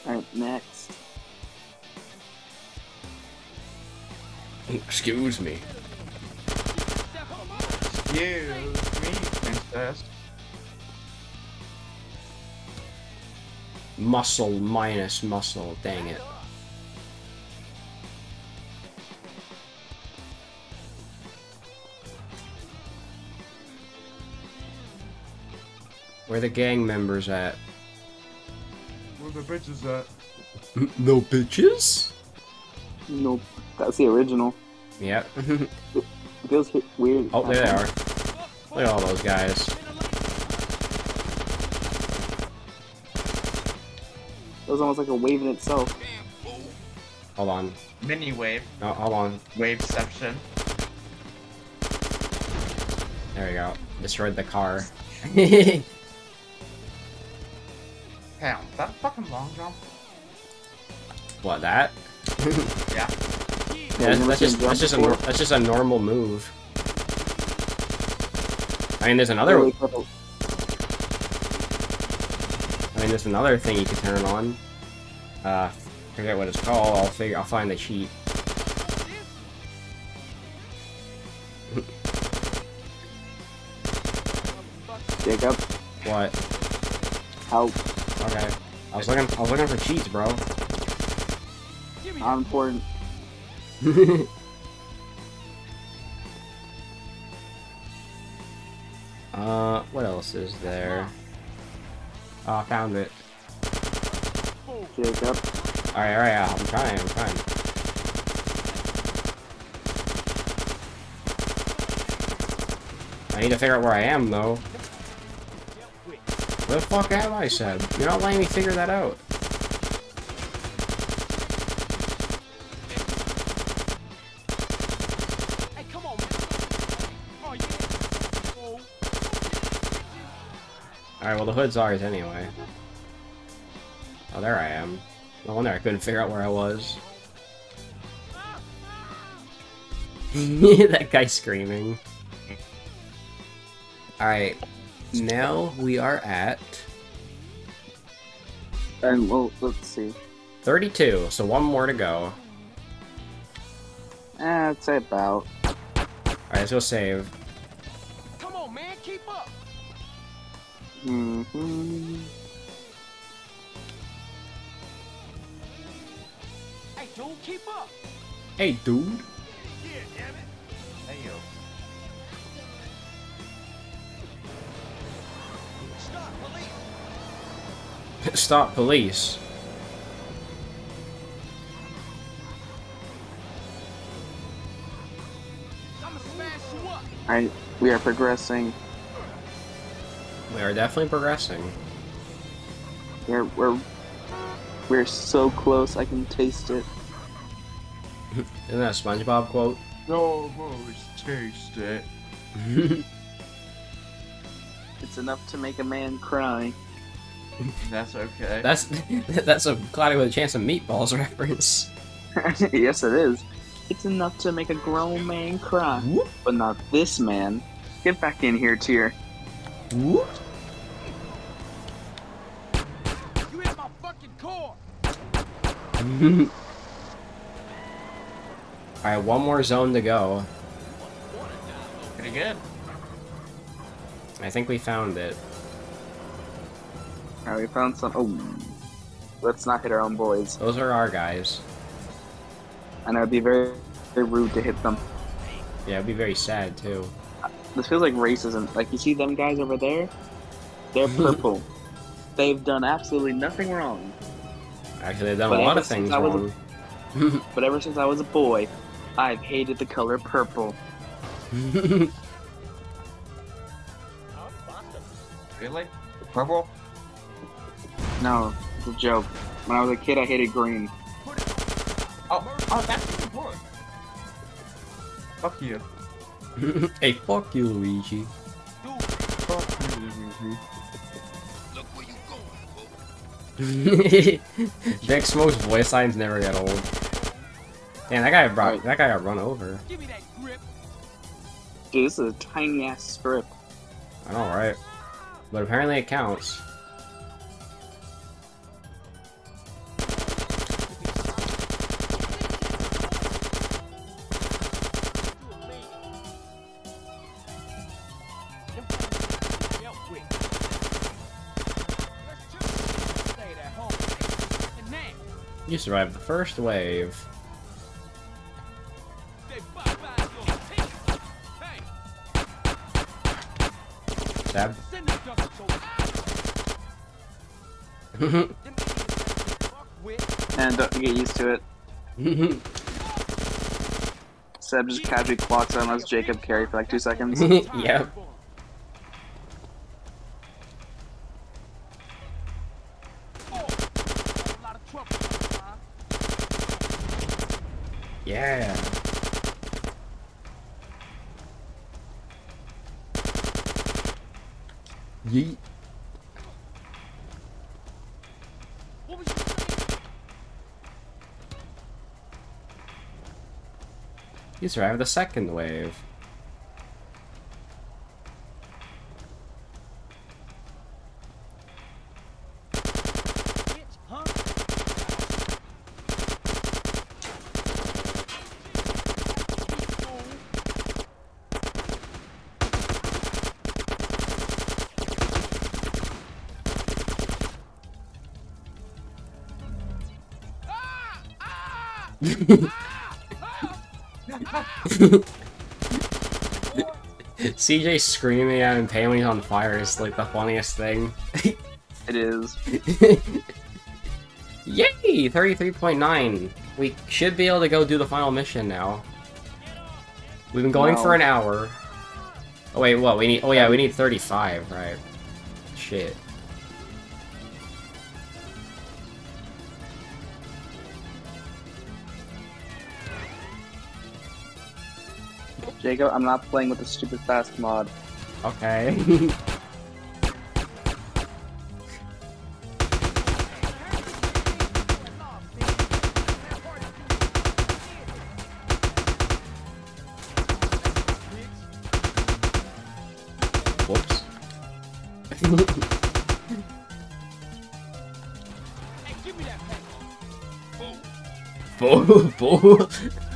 Alright, next. Excuse me. Excuse me. Muscle minus muscle, dang it. Where the gang members at? Where the bitches at? No bitches? Nope. That's the original. Yep. It feels weird. oh, there they are. Look at all those guys. It was almost like a wave in itself. Hold on. Mini wave. No, hold on. Waveception. There we go. Destroyed the car. Damn, that fucking long jump. what, that? Yeah. Yeah, I've that's just that's just a that's just a normal move. I mean, there's another. Really I mean, there's another thing you can turn on. Uh, forget what it's called. I'll figure. I'll find the cheat. Jacob, What? help. Okay. I was looking. I was looking for cheats, bro. Not important. else is there? Oh, I found it. Jacob. Alright, alright, I'm trying, I'm trying. I need to figure out where I am, though. Where the fuck am I, Seb? You're not letting me figure that out. Alright, well, the hood's ours anyway. Oh, there I am. No wonder I couldn't figure out where I was. that guy screaming. Alright, now we are at And well, let's see. 32, so one more to go. Eh, I'd say about. Alright, let's go save. Hmm Hey, dude, keep up. Hey, dude. Hey, yo. Stop, police. Stop police. I'ma smash you up. Alright, we are progressing. We are definitely progressing. We're we're we're so close. I can taste it. Isn't that a SpongeBob quote? Almost taste it. It's enough to make a man cry. That's okay. That's that's a Cloudy with a Chance of Meatballs reference. yes, it is. It's enough to make a grown man cry, Whoop. but not this man. Get back in here, Tier. Whoop. You hit my fucking core. Alright, one more zone to go. Pretty good. I think we found it. Alright, we found some. Oh, let's not hit our own boys. Those are our guys. And it would be very, very rude to hit them. Yeah, it'd be very sad too. This feels like racism. Like you see them guys over there, they're purple. They've done absolutely nothing wrong. Actually, they've done But a lot of things I was a- wrong. But ever since I was a boy, I've hated the color purple. Really? Purple? No, it's a joke. When I was a kid, I hated green. Oh, oh, that's worse. Fuck you. Hey, fuck you, Luigi. Look where you. Big Smoke's voice lines never get old. Damn, that guy brought that guy got run over. Give me that grip. Dude, this is a tiny ass strip. I know, right? But apparently it counts. Survived the first wave. say bye-bye to your team. Hey, Stab. send the duck so Them idiots that you fuck with. And don't get used to it. Seb just casually clocks on as Jacob carry for like two seconds. yep. Oh, a lot of trouble, huh? Yeah. Yeet. You survived the second wave. CJ screaming at him, paling on fire is like the funniest thing. It is. Yay! 33.9. We should be able to go do the final mission now. We've been going No. for an hour. Oh wait, what? We need. Oh yeah, we need 35, right? Shit. Jacob, I'm not playing with the stupid fast mod. Okay. Whoops. Hey, give me that paper. Fool. Boo, boo.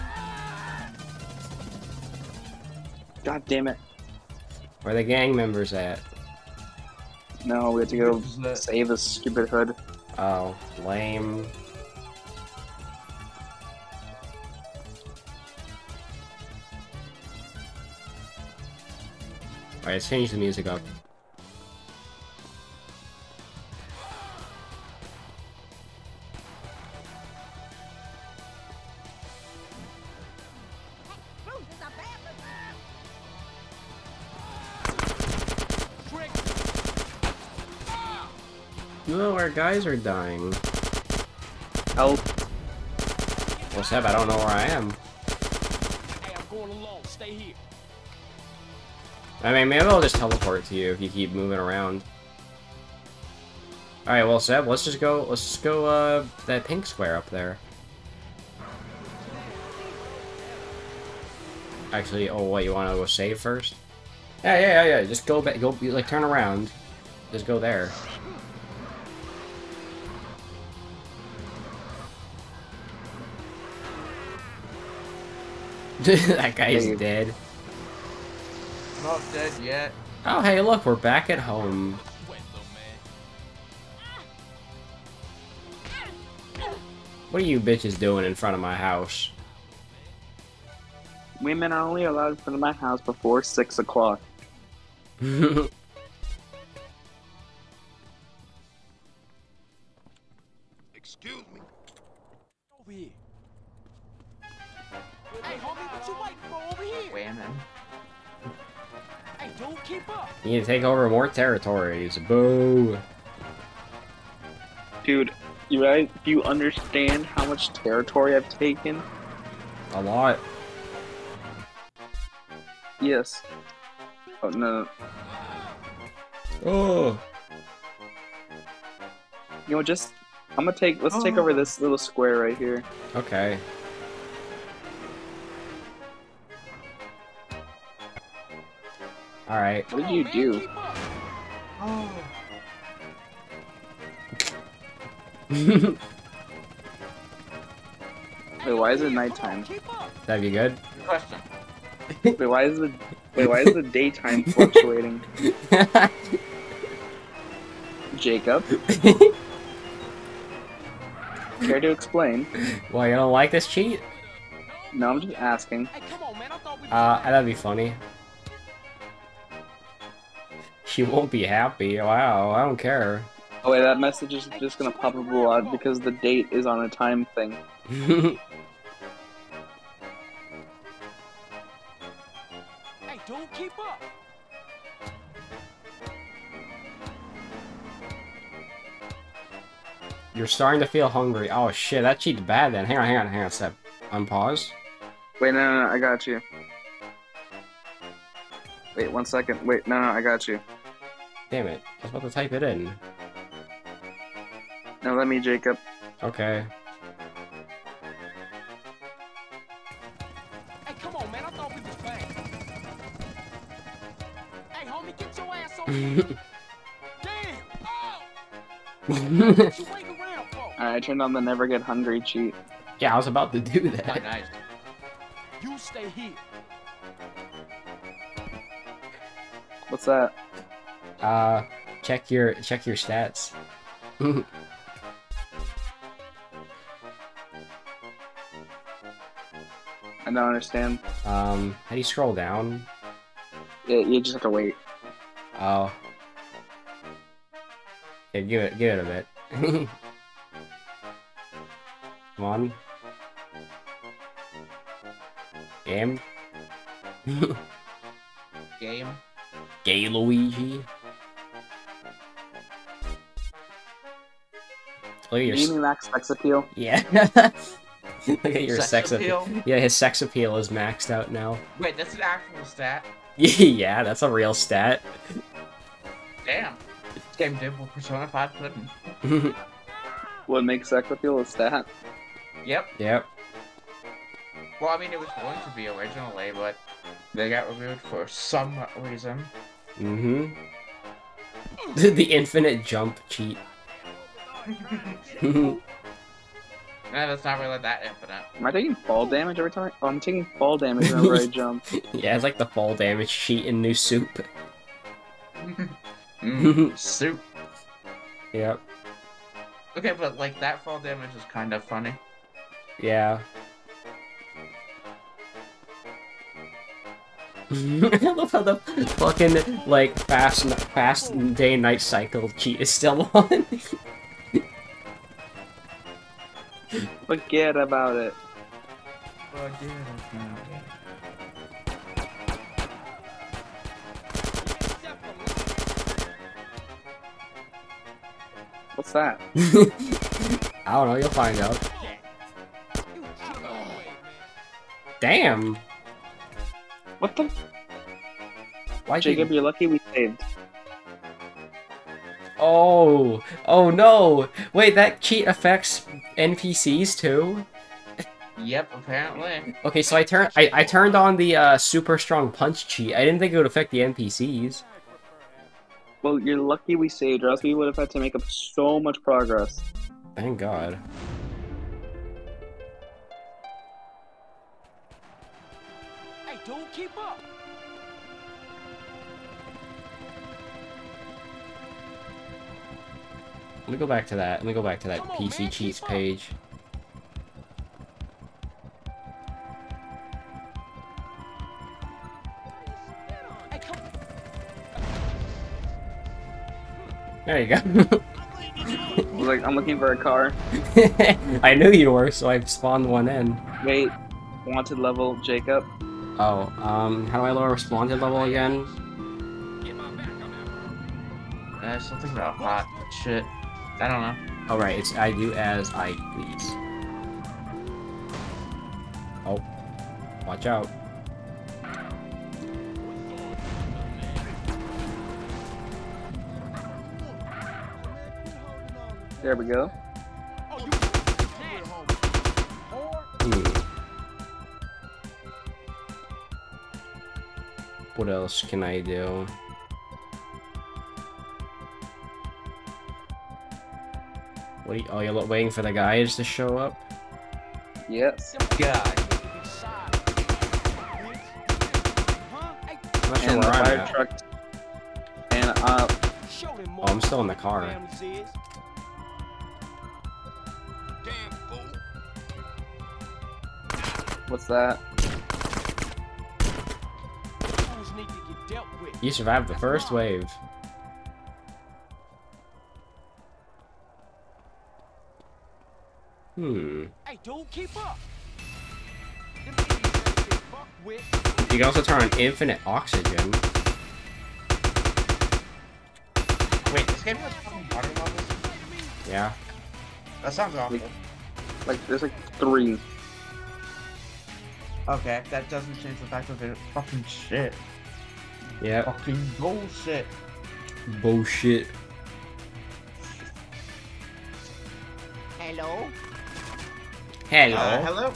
damn it. Where the gang members at? No, we have to go This is it. save this stupid hood. Oh, lame. Alright, let's change the music up. Guys are dying. Help. Well, Seb, I don't know where I am. Hey, I'm going alone. Stay here. I mean, maybe I'll just teleport to you if you keep moving around. Alright, well, Seb, let's just go, let's just go, uh, that pink square up there. Actually, oh, what, you want to go save first? Yeah, yeah, yeah, yeah, just go back, go, like, turn around. Just go there. that guy's Hey. dead. Not dead yet. Oh, hey, look, we're back at home. Wait, little man. What are you bitches doing in front of my house? Women are only allowed in front of my house before 6 o'clock. need to take over more territories. Boo. Dude, you guys, do you understand how much territory I've taken? A lot. Yes. Oh, no. Oh. You know, just. I'm gonna take. Let's take over oh. this little square right here. Okay. Alright. What did you do? Oh. Wait, why is it here, come on, nighttime? That'd be good. Good question. Wait, why is the wait? Why is the daytime fluctuating? Jacob, care to explain? well, you don't like this cheat? No, I'm just asking. Hey, come on, man. I thought we Uh, that'd be funny. She won't be happy. Wow, I don't care. Oh wait, that message is just gonna pop up a lot because the date is on a time thing. Hey, dude, keep up. You're starting to feel hungry. Oh shit, that cheat's bad then. Hang on, hang on, hang on, step. Unpause. Wait, no, no, no, I got you. Wait, one second. Wait, no, no, I got you. Damn it. I was about to type it in. Now let me, Jacob. Okay. Hey, come on, man. I thought we was fast. Hey, homie, get your ass over here. Damn. Oh. What you waiting around for? Alright, I turned on the never get hungry cheat. yeah, I was about to do Quite that. nice. You stay here. What's that? Uh, check your check your stats. I don't understand. Um, how do you scroll down? Yeah, you just have to wait. Oh. Yeah, give it, give it a bit. Come on. Game. Game. Gay Luigi. Look at your you mean max sex appeal? yeah. Look at your Sex sex, appeal. appeal? Yeah, his sex appeal is maxed out now. Wait, that's an actual stat. yeah, that's a real stat. Damn. This game did what Persona 5 couldn't. What makes sex appeal a stat? Yep. yep. Well, I mean, it was going to be originally, but they got removed for some reason. Mm-hmm. the infinite jump cheat. That's not really that infinite. Am I taking fall damage every time? Oh, I'm taking fall damage whenever I jump. yeah, it's like the fall damage cheat in New Soup. Mm, soup. Yep. Okay, but like that fall damage is kind of funny. Yeah. I love how the fucking like fast fast day and night cycle cheat is still on. Forget about it. What's that? I don't know, you'll find out. Damn. What the? Why Jacob, you're lucky we saved. Oh, oh no! Wait, that cheat affects NPCs too. Yep, apparently. Okay, so I turned I, I turned on the uh, super strong punch cheat. I didn't think it would affect the NPCs. Well, you're lucky we saved, or else we would have had to make up so much progress. Thank God. Hey, dude, keep up. Let me go back to that. Let me go back to that on, PC man, cheats page. Hey. There you go. I was like, I'm looking for a car. I knew you were, so I spawned one in. Wait, wanted level, Jacob. Oh, um, how do I lower responded level again? Uh, something about hot shit. I don't know. All right, it's I do as I please. Oh, watch out. There we go. Oh. Hmm. What else can I do? What are you, oh, you're waiting for the guys to show up? Yes. God. I'm not sure And the where I'm fire at. truck. And uh, Oh, I'm still in the car. what's that? You survived the first wave. Hmm. Hey, dude, keep up. You can also turn on infinite oxygen. Wait, this game has fucking water levels? Yeah. That sounds awful. Like, there's like three. Okay, that doesn't change the fact that they're fucking shit. Yeah. Fucking bullshit. Bullshit. Hello? Hello. Uh, hello?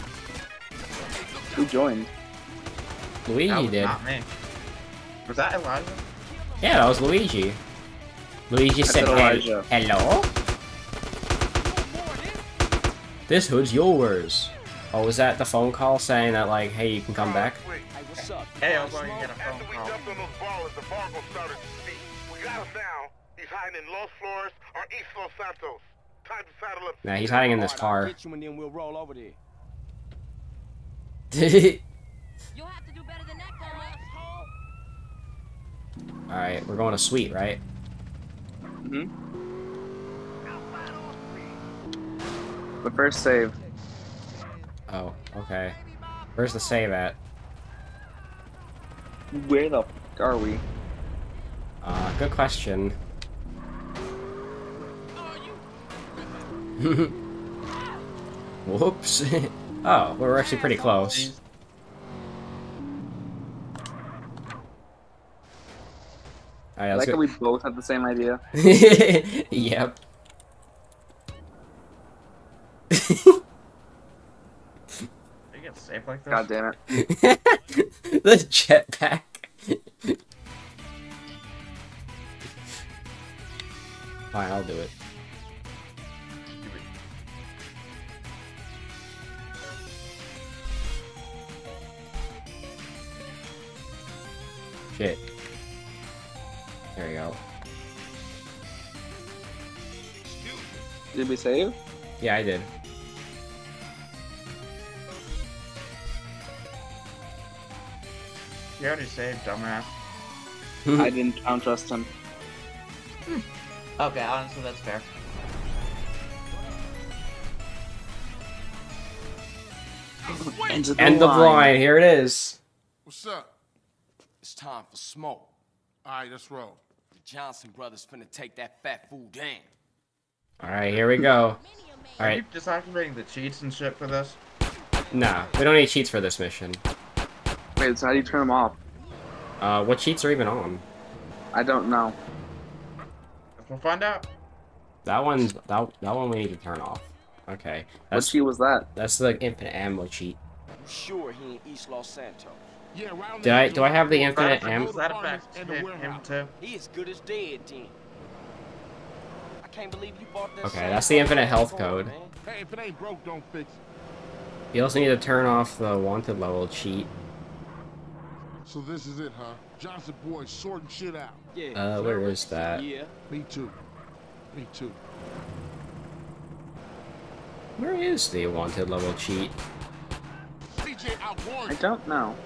Who joined? Luigi That was did. not me. Was that Elijah? Yeah, that was Luigi. Luigi said, said Elijah. hello? This hood's yours. Oh, was that the phone call saying that, like, hey, you can come back? Hey, what's up? Hey, I'm going to get a phone After we call. jumped on those Ballas, the Fargo started to speak. We got him now. He's hiding in Los Flores or East Los Santos. Time to saddle up. Nah, he's hiding in this car. get you and then we'll roll over there. You'll have to do better than that, Alright, we're going to Sweet, right? hmm But first save. Oh, okay. Where's the save at? Where the f are we? Uh, good question. Whoops. oh, we're actually pretty close. Alright, I let's like how go. we both have the same idea. yep. You get safe like this? God damn it. the jetpack. Fine, I'll do it. Shit. There you go. Did we save? Yeah, I did. You already saved, dumbass. I didn't. I don't trust him. Hmm. Okay, honestly, that's fair. Into the End of line. line, here it is. What's up? It's time for smoke. All right, let's roll. The Johnson brothers finna take that fat fool down. Alright, here we go. All right. Are Alright, you disactivating the cheats and shit for this? nah, we don't need cheats for this mission. Wait, so how do you turn them off? Uh, what cheats are even on? I don't know. We'll find out. That one's, that, that one we need to turn off. Okay, What that's, cheat was that? that's the infinite ammo cheat. You sure he in East Los Santos? Yeah, round Did I, do I have the infinite That, ammo? that affects him, him too. He as good as dead then. I can't believe you bought that. Okay, that's the infinite health code. man. Hey, if it ain't broke, don't fix it. You also need to turn off the wanted level cheat. So this is it, huh? Johnson boys sorting shit out. Yeah. Uh, where is that? Yeah. Me too. Me too. Where is the wanted level cheat? CJ I don't know.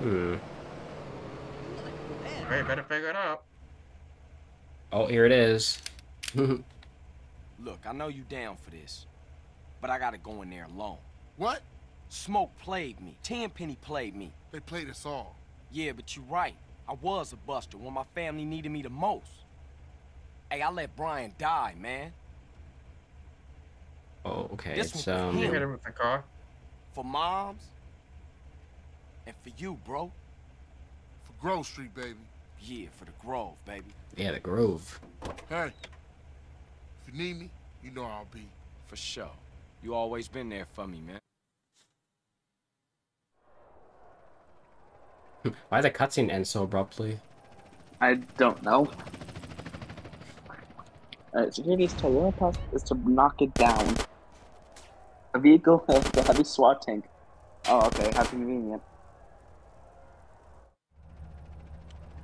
Hmm. Hey, better figure it out. Oh, here it is. Look, I know you down for this, but I gotta go in there alone. What? Smoke played me. Tenpenny played me. They played us all. Yeah, but you're right. I was a buster when my family needed me the most. Hey, I let Brian die, man. oh, okay, This it's, one for um... You hit him with the car. For moms. And for you, bro. For Grove Street, baby. Yeah, for the Grove, baby. Yeah, the Grove. Hey. If you need me, you know I'll be. For sure. You always been there for me, man. Why the cutscene end so abruptly? I don't know. Alright, security's tool. The only task is to knock it down. A vehicle has a heavy SWAT tank. Oh, okay. How convenient.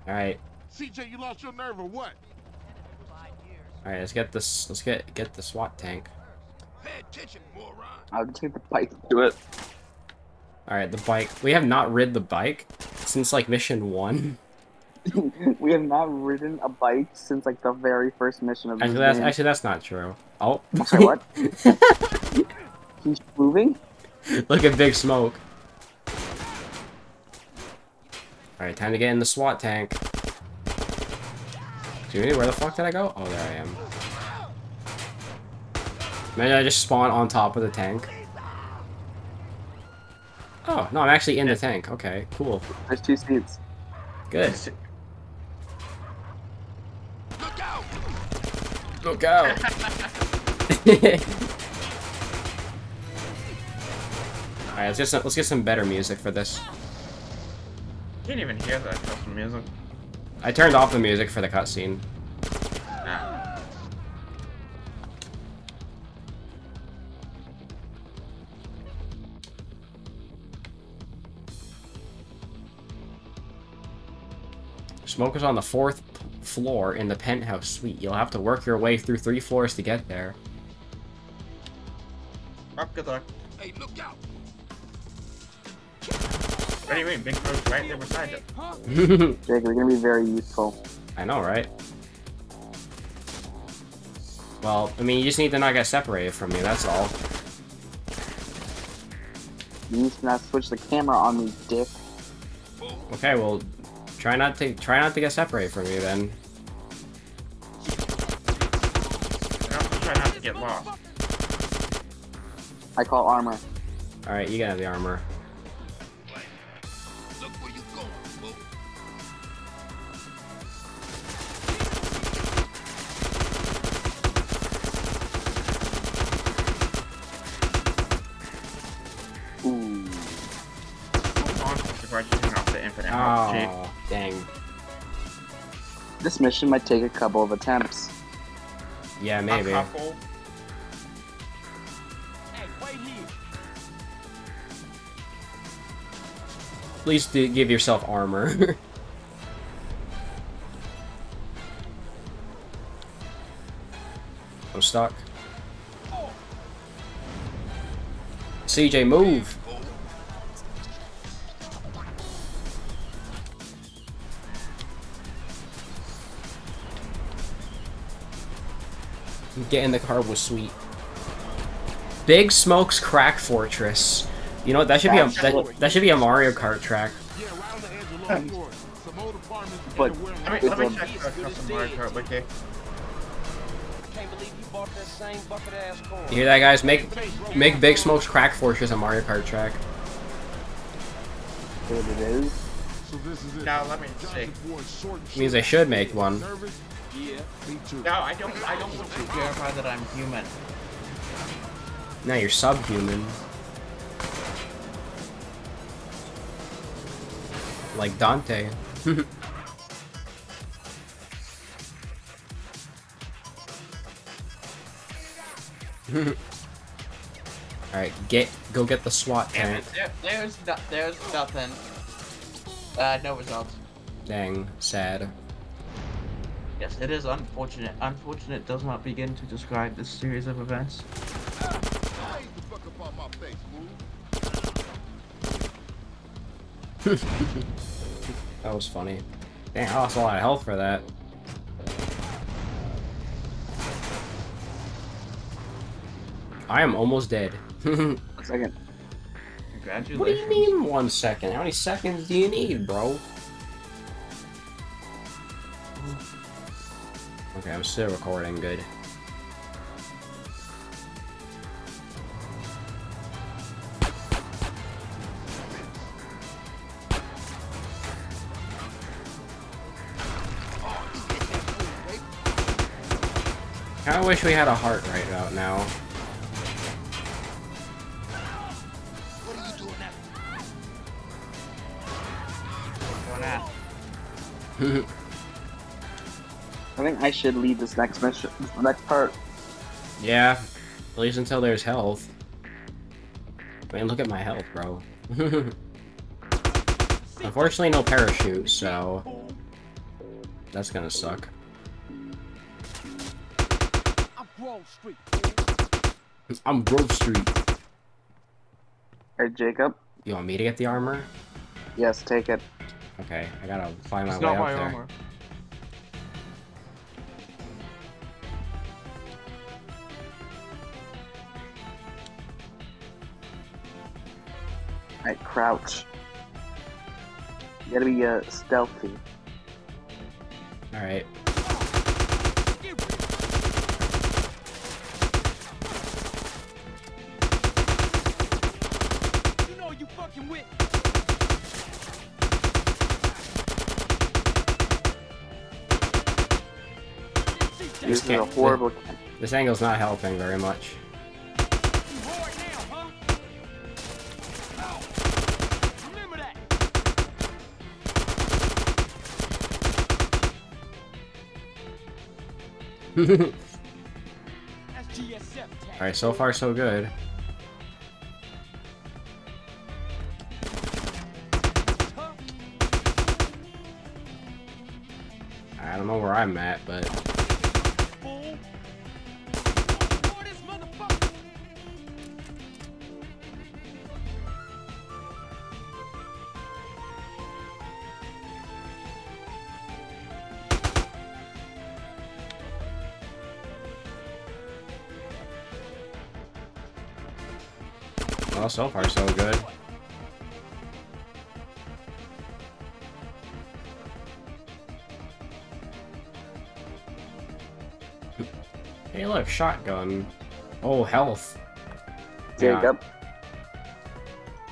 Alright, CJ, you lost your nerve or what? alright, let's get this, let's get, get the SWAT tank. Pay attention, moron. I'll take the bike to do it. Alright, the bike. We have not rid the bike since, like, mission one. we have not ridden a bike since like the very first mission of the Actually, that's, game. actually, that's not true. Oh. Sorry, what? He's moving? Look at Big Smoke. Alright, time to get in the SWAT tank. Jimmy, where the fuck did I go? Oh, there I am. Imagine I just spawn on top of the tank. Oh, no, I'm actually in the tank. Okay, cool. There's two seats. Good. Look out! Alright, let's get some let's get some better music for this. Can't even hear that custom music. I turned off the music for the cutscene. Nah. Smoke is on the fourth floor in the penthouse suite. You'll have to work your way through three floors to get there. Oh, good luck. Hey, look out. What do you mean? Big Bro's right there beside him. Jake, you're gonna be very useful. I know, right? Well, I mean, you just need to not get separated from me, that's all. You need to not switch the camera on me, dick. Okay, well, try not to try not to get separated from me then. And also try not to get lost. I call armor. All right, you can have the armor. This mission might take a couple of attempts. Yeah, maybe. couple. Hey, wait here. Please give yourself armor. I'm stuck. CJ, move! Get in the car was sweet. Big Smoke's Crack Fortress. You know what? That should be a that, that should be a Mario Kart track. Yeah, round the edge of Los Flores. Some old apartments But- and a warehouse. Let me, let me It's a- check the custom Mario Kart wiki. I can't believe you bought that same bucket ass car. You hear that, guys? Make make Big Smoke's Crack Fortress a Mario Kart track. Dude, it is. So this is it. Now let me see. Johnson boy short and Means shit. I should make one. Yeah. Me too. No, I don't. I don't want to verify that I'm human. Now you're subhuman. Like Dante. Alright, get go get the SWAT tent. There, there's no, there's nothing. Uh, no results. Dang, sad. Yes, it is unfortunate. Unfortunate does not begin to describe this series of events. Hey, the fuck up on my face, fool. That was funny. Dang, I lost a lot of health for that. I am almost dead. what Second. Congratulations. do you mean one second? How many seconds do you need, bro? Okay, I'm still recording, good. Kinda wish we had a heart right about now. What are you Going at? I think I should lead this next mission, this next part. Yeah, at least until there's health. I mean, look at my health, bro. Unfortunately, no parachute, so that's gonna suck. I'm Grove Street. I'm Grove Street. Hey, Jacob. You want me to get the armor? Yes, take it. Okay, I gotta find my It's way not up my there. armor. Alright, crouch. You gotta be uh, stealthy. All right. You know you fucking with. This is a can't- horrible. This angle's not helping very much. That's GSF tag. All right, so far so good. I don't know where I'm at, but so far so good. Hey, look, shotgun. Oh, health. Yeah. Jacob.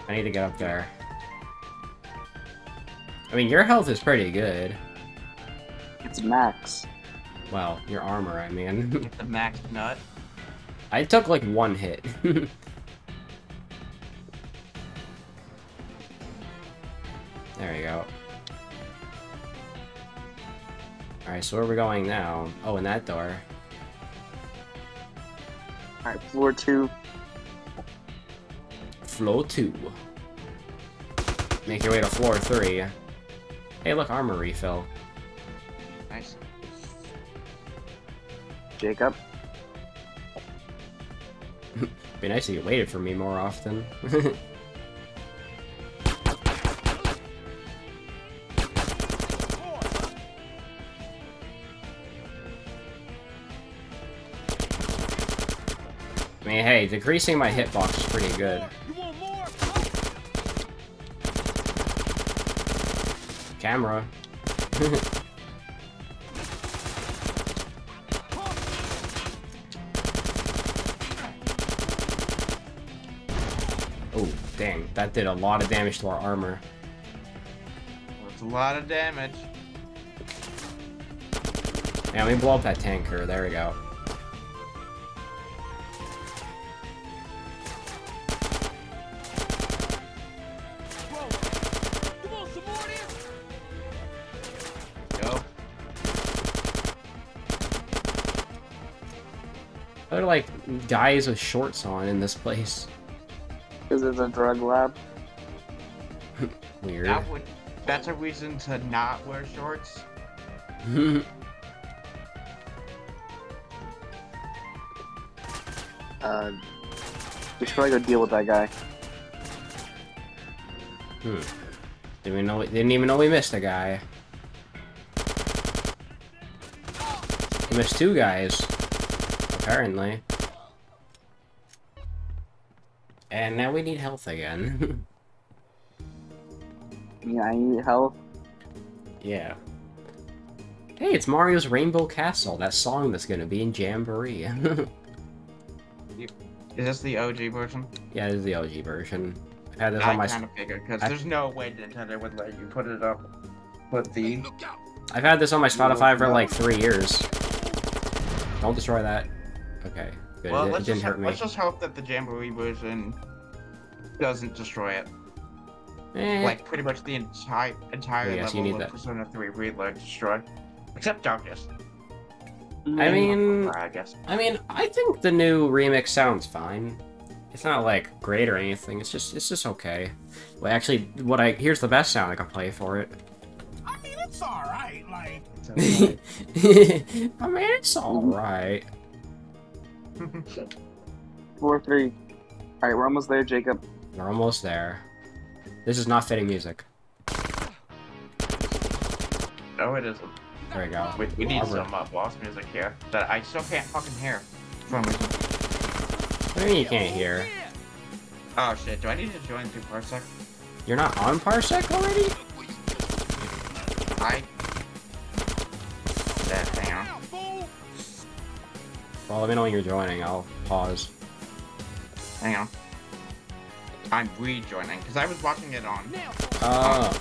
I need to get up there. I mean, your health is pretty good. It's Max. Well, your armor, I mean. Get the max nut. I took like one hit. Alright, so where are we going now? Oh, in that door. Alright, floor two. Floor 2. Make your way to floor 3. Hey, look, armor refill. Nice. Jacob. Be nice if you waited for me more often. Decreasing my hitbox is pretty good. Camera. oh, dang. That did a lot of damage to our armor. That's a lot of damage. Yeah, let me blow up that tanker. There we. Go. Are like guys with shorts on in this place. Because it's a drug lab. Weird. That would. That's a reason to not wear shorts. Uh, we should probably go deal with that guy. Hmm. Didn't even know. Didn't even know we missed a guy. We missed two guys, apparently. And now we need health again. Yeah, I need health. yeah. Hey, it's Mario's Rainbow Castle. That song that's gonna be in Jamboree. Is this the OG version? yeah, this is the OG version. I've had this on I my. kind of figured because I- there's no way Nintendo would let you put it up with the. I've had this on my Spotify for like three years. Don't destroy that. Okay, good. Well, it, it let's didn't just, hurt me. let's just hope that the Jamboree version doesn't destroy it. Eh, Like pretty much the entire entire Oh, yes, you level need of that. Persona 3 Reload destroyed, except Darkness. I mean, I guess. I mean, I think the new remix sounds fine. It's not like great or anything. It's just, it's just okay. Well, actually, what I here's the best sound I can play for it. I mean, it's alright, like. I mean, it's all right. Floor three. Alright, we're almost there, Jacob. We're almost there. This is not fitting music. No, it isn't. There we go. We, we need Armor. some uh, boss music here that I still can't fucking hear. For some reason. What do you mean you can't hear? Oh shit! Do I need to join through Parsec? You're not on Parsec already? I. Well, let me know when you're joining. I'll pause. Hang on. I'm rejoining because I was watching it on. Uh.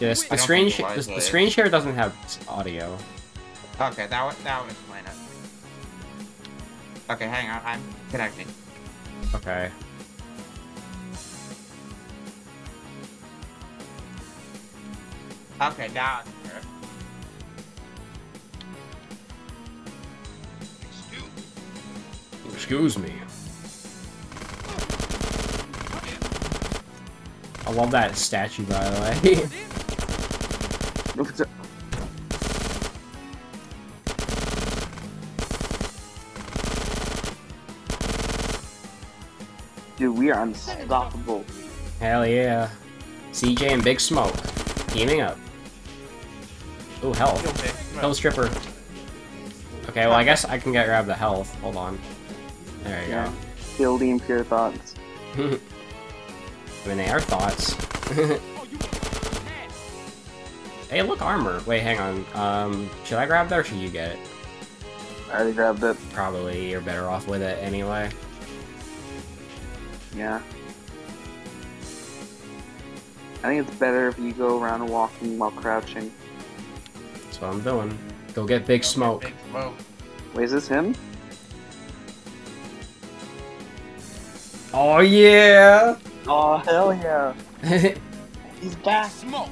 Yes, I the screen think sh- the, the screen share doesn't have audio. Okay, that would that would explain it. Okay, hang on. I'm connecting. Okay. Okay, now. I Excuse me. I love that statue, by the way. Dude, we are unstoppable. Hell yeah. CJ and Big Smoke. Teaming up. Oh, health. Kill Health stripper. Okay, well, I guess I can get grab the health. Hold on. There you Yeah. go. Kill the impure thoughts. I mean, they are thoughts. hey, look, armor. Wait, hang on. Um, should I grab that or should you get it? I already grabbed it. Probably you're better off with it anyway. Yeah. I think it's better if you go around walking while crouching. That's what I'm doing. Go get Big Smoke. Big smoke. Wait, is this him? Oh, yeah! Oh, hell yeah. He's back. Smoke.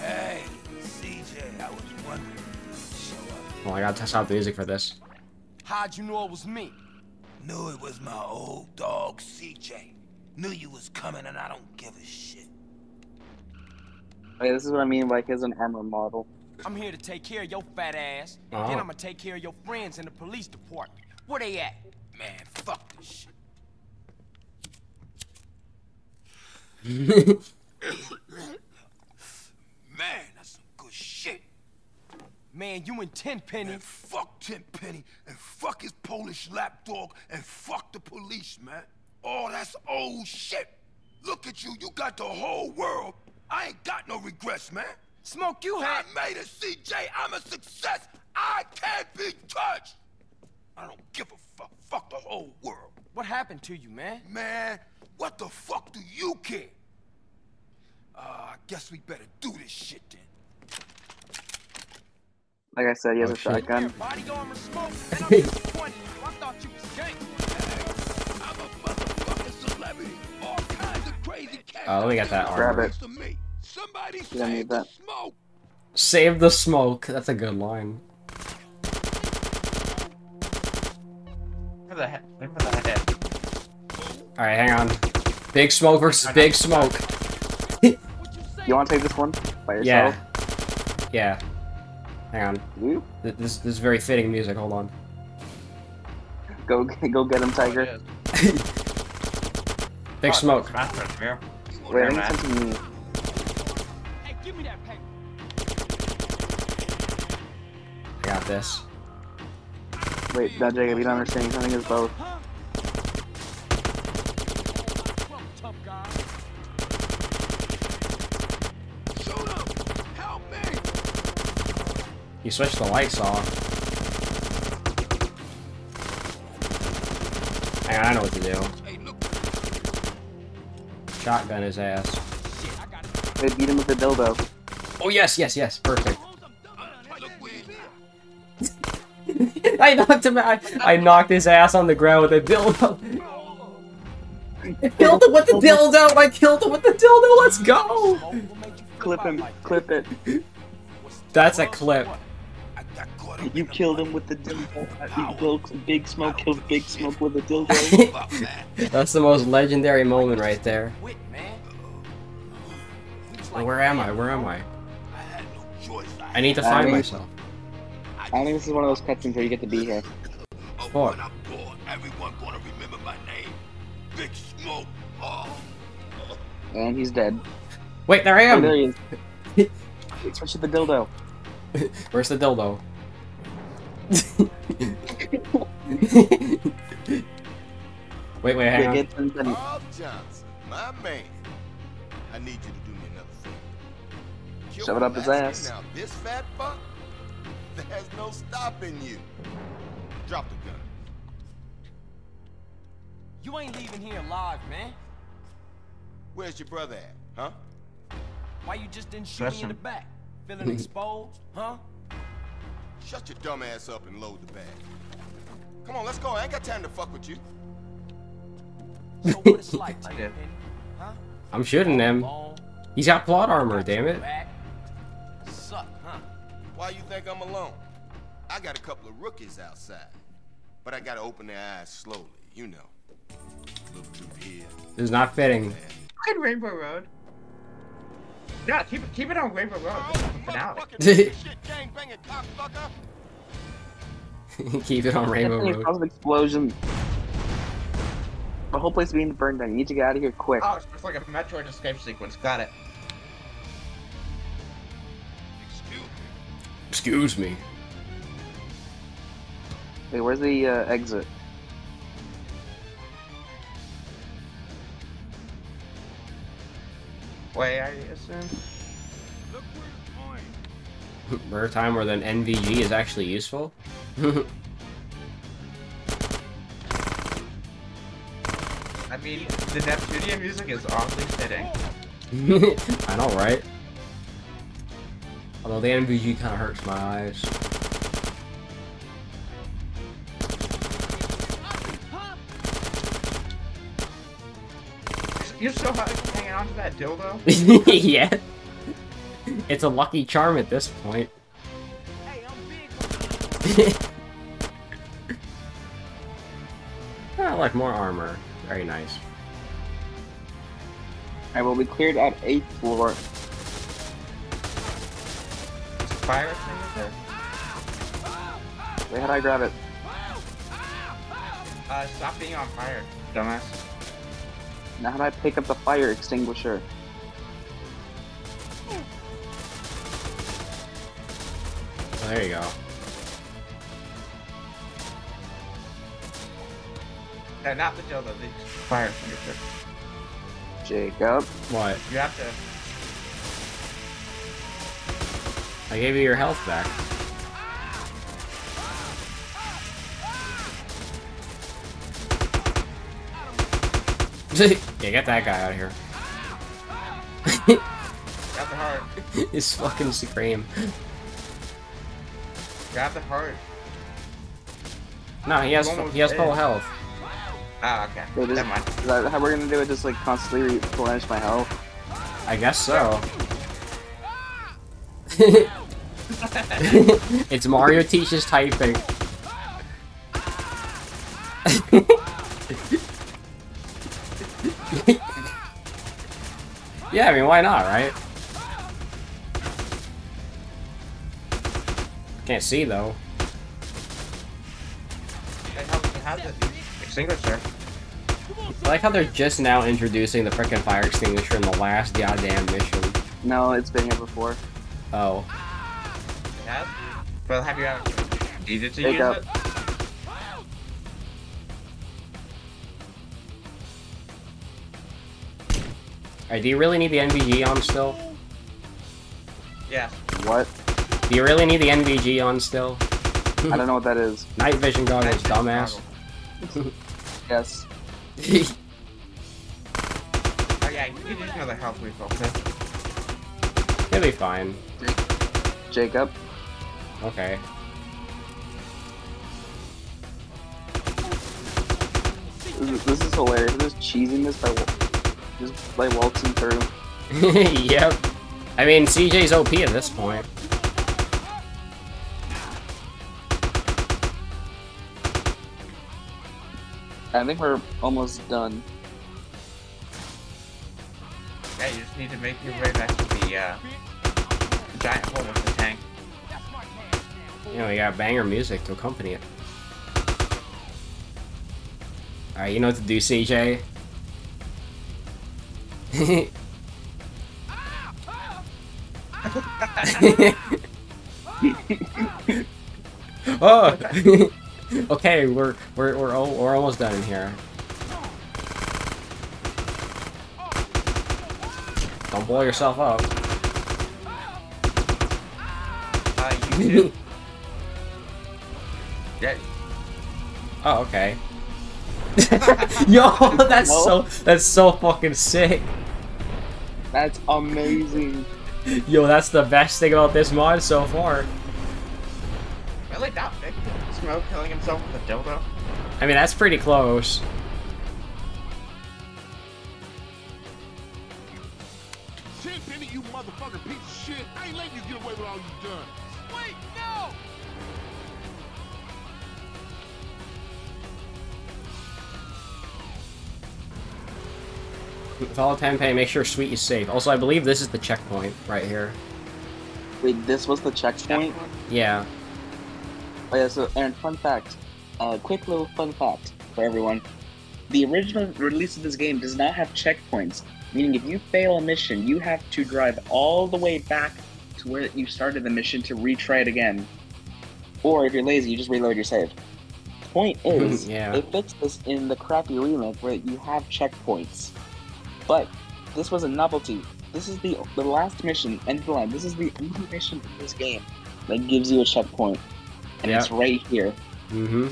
Hey, CJ, I was wondering if you'd show up. well, I gotta test out the music for this. How'd you know it was me? Knew it was my old dog, CJ. Knew you was coming and I don't give a shit. Wait, this is what I mean by his an armor model. I'm here to take care of your fat ass. Oh. Then uh-huh. I'm gonna take care of your friends in the police department. Where they at? Man, fuck this shit. Man, that's some good shit. Man, you and Tenpenny. Man, fuck Tenpenny and fuck his Polish lapdog and fuck the police, man. Oh, that's old shit. Look at you, you got the whole world. I ain't got no regrets, man. Smoke, you had. I made it, CJ. I'm a success. I can't be touched. I don't give a fuck. Fuck the whole world. What happened to you, man? Man, what the fuck do you care? Uh, I guess we better do this shit then. Like I said, he has Oh, a shit. shotgun. Body armor smoke. And I'm disappointed. I thought you was gay. I'm a motherfucking celebrity. All kinds of crazy cats. Oh, we got that Grab armor. it. To me. Somebody You save the that. smoke. Save the smoke. That's a good line. For the head. For the head. Alright, hang on. Big Smoke versus Big Smoke. You want to take this one by Yeah. yourself? Yeah. Hang on. Th- This, this is very fitting music. Hold on. go go get him, Oh, Tiger. Big Fuck, Smoke. Smash Bros. here. Wait, I There, think man. it's sent to me. Hey, give me that paper. I got this. Wait, no, Jacob, you don't understand. Something is both. Well, tough guy. Shoot him. Help me. You switched the lights off. Hang on, I know what to do. Shotgun his ass. Shit, I. They beat him with the dildo. Oh yes, yes, yes. Perfect. Look, we here. I knocked him out. I knocked his ass on the ground with a dildo. I killed him with the dildo. I killed him with the dildo. Let's go. Smoke will make you feel Clip him. Clip it. That's a clip. You killed him with the dildo. Uh, you killed Big Smoke killed Big Smoke with a dildo. That's the most legendary moment right there. Where am I? Where am I? I had no choice. I need to I find mean- myself. I think this is one of those cutscenes where you get to be here. Oh, Fuck. when everyone gonna remember my name. Big Smoke. Oh. And he's dead. Wait, there I Oh, there am. he is. Switch to the dildo. Where's the dildo? wait, wait, hang Get, on. get him, then- Carl Johnson, my man. I need you to do me another favor. Kill Shove it up his ass. Now this fat fuck, there's no stopping you. Drop the gun. You ain't leaving here alive, man. Where's your brother at, huh? Why you just didn't shoot me in the back? Feeling exposed, huh? Shut your dumb ass up and load the bag. Come on, let's go. I ain't got time to fuck with you. So what it's like, yeah. huh? I'm shooting him. He's got plot armor, damn it. Suck, huh? Why you think I'm alone? I got a couple of rookies outside. But I gotta open their eyes slowly, you know. Look through here. This is not fitting. there. Look at Rainbow Road. Yeah, keep it keep it on Rainbow Road. This is the finale. Motherfucking shit. Keep it on Rainbow Anthony Road. causes an explosion. The whole place is being burned down. You need to get out of here quick. Oh, it's like a Metroid escape sequence. Got it. Excuse me. Wait, where's the uh, exit? Way, I assume. Rare time where then NVG is actually useful. I mean, the Neptunian music is oddly fitting. I know, right? Although the NVG kind of hurts my eyes. You're so high hanging on to that dildo? yeah. It's a lucky charm at this point. I like more armor. Very nice. Alright, well, we cleared out 8th floor. Fire extinguisher? Wait, how do I grab it? Uh, stop being on fire, dumbass. Now how do I pick up the fire extinguisher? Oh, there you go. No, not the dildo, the fire extinguisher. Jacob. What? You have to. I gave you your health back. yeah, get that guy out of here. Grab the heart. His fucking scream. Grab the heart. No, he has he has full health. Ah, okay. Wait, is, Never mind. is that how we're gonna do it? Just like constantly replenish my health? I guess so. it's Mario teaches typing. Yeah, I mean, why not, right? Can't see though. It helps to have the extinguisher. I like how they're just now introducing the frickin' fire extinguisher in the last goddamn mission. No, it's been here before. Oh. It has? Well, have you ever needed to Pick use up. it? Alright, do you really need the NVG on still? Yeah. What? Do you really need the NVG on still? I don't know what that is. Night vision goggles, dumbass. Yes. Oh yeah, you can use another health refill too. He'll be fine. Jacob. Okay. This is, this is hilarious. I'm just cheesing this by wa- just by waltzing through. yep. I mean, CJ's OP at this point. I think we're almost done. Yeah, you just need to make your way back to the uh, giant hole with the tank. You know, we got banger music to accompany it. Alright, you know what to do, CJ? oh! okay, we're we're we're al- we're almost done in here. Don't blow yourself up. Uh, you too. yeah. Oh, okay. Yo, that's so that's so fucking sick. That's amazing. Yo, that's the best thing about this mod so far. Really that big? Smoke killing himself with a dildo? I mean, that's pretty close. Follow Tenpei, make sure Sweet is safe. Also, I believe this is the checkpoint right here. Wait, this was the checkpoint? Yeah. Oh yeah, so Aaron, fun fact. Uh, quick little fun fact for everyone. The original release of this game does not have checkpoints, meaning if you fail a mission, you have to drive all the way back to where you started the mission to retry it again. Or if you're lazy, you just reload your save. Point is, Yeah. they fixed this in the crappy remake where you have checkpoints. But this was a novelty. This is the the last mission, end of the line. This is the only mission in this game that gives you a checkpoint, and it's right here. Mm-hmm.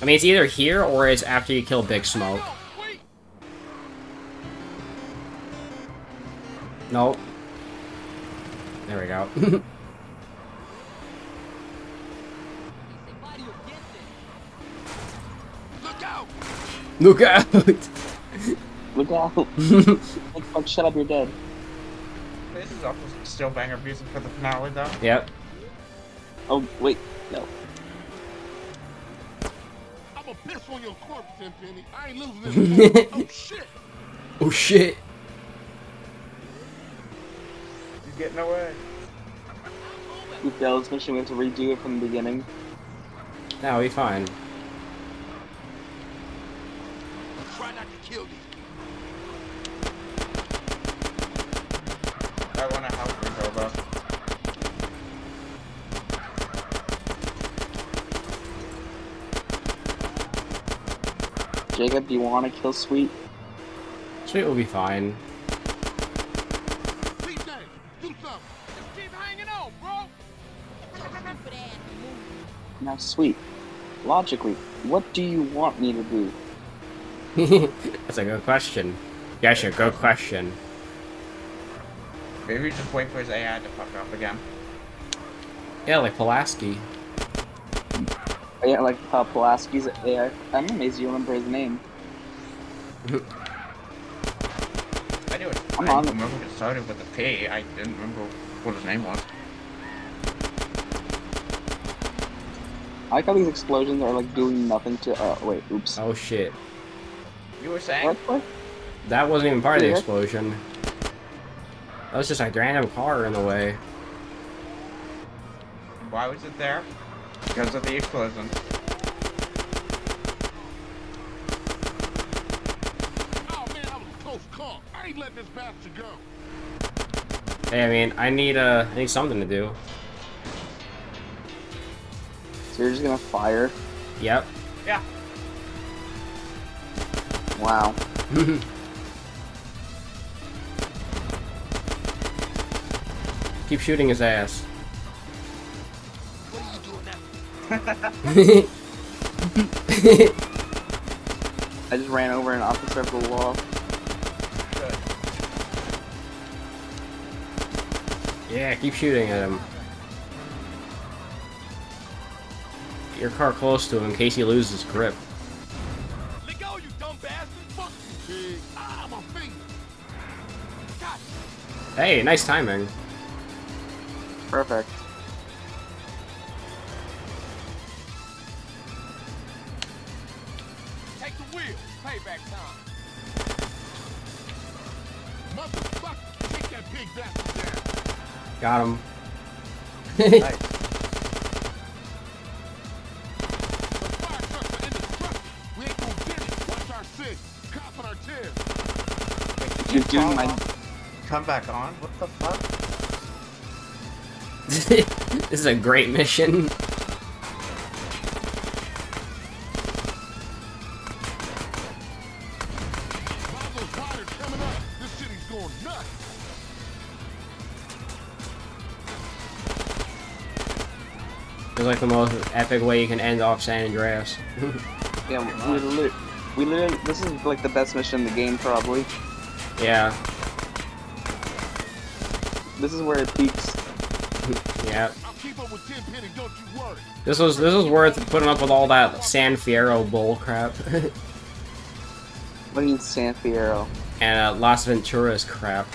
I mean, it's either here or it's after you kill Big Smoke. Nope. There we go. Look out! Look out! Look out! like, fuck, shut up, you're dead. This is also still banger music for the finale, though. yep. Oh wait, no. I'ma piss on your corpse, Tenpenny. I ain't losing this. oh shit! Oh shit. You're getting away. We failed this mission. We have to redo it from the beginning. That'll be fine. Try not to kill these I want to help Rico, though. Jacob, do you want to kill Sweet? Sweet will be fine. TJ, do something. Just keep hanging on, bro. Now, Sweet. Logically, what do you want me to do? That's a good question. Yes, a good question. Maybe just wait for his AI to fuck up again. Yeah, like Pulaski. Yeah, like uh, Pulaski's AI. I'm amazed you remember his name. I knew it. I'm I on. remember it started with a P. I didn't remember what his name was. I like how these explosions are like doing nothing to. Uh, wait, oops. Oh shit. You were saying? What? what? That wasn't even part of the explosion. That was just a random car in the way. Why was it there? Because of the explosion. Oh man, that was a close call. I ain't letting this bastard go. Hey, I mean, I need uh, I need something to do. So you're just gonna fire? Yep. Yeah. Wow. Keep shooting his ass. I just ran over an officer of the law. Yeah, keep shooting at him. Get your car close to him in case he loses grip. Let go, you dumb bastard. Fuck you, pig. Ah, my finger. Hey, nice timing. Perfect. On him. tail. You're doing my. Come back on? What the fuck? this is a great mission. Like the most epic way you can end off San Andreas. Yeah, we lit. We literally. This is like the best mission in the game, probably. yeah. This is where it peaks. Yeah. I'll keep up with Ten Penny, don't you worry. This was this was worth putting up with all that San Fierro bull crap. What do you mean San Fierro? and uh, Las Venturas crap.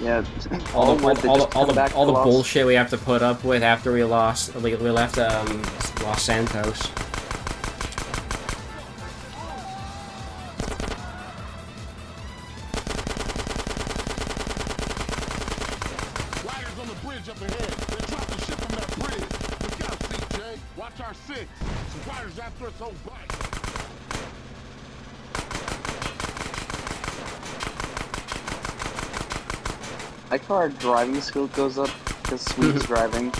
Yeah. all the all, worth it, all, the- all the all the bullshit we have to put up with after we lost we, we left um Los Santos. Driving skill goes up because Sweet's driving.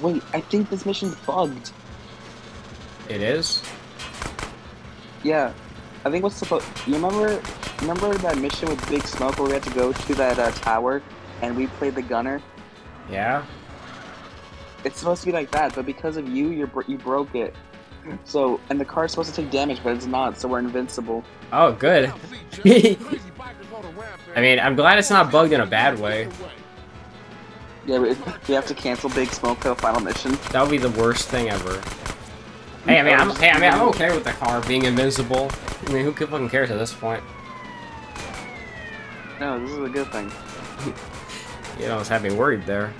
Wait, I think this mission's bugged. It is. Yeah, I think what's supposed. You remember? Remember that mission with Big Smoke where we had to go to that uh, tower, and we played the gunner. Yeah. It's supposed to be like that, but because of you, you bro- you broke it. So, and the car's supposed to take damage, but it's not, so we're invincible. Oh, good. I mean, I'm glad it's not bugged in a bad way. Yeah, we, we have to cancel Big Smoke for the final mission. That would be the worst thing ever. Hey, I mean, I'm, hey, I mean, I'm okay with the car being invincible. I mean, who could fucking cares at this point? No, this is a good thing. You know, it's had me worried there.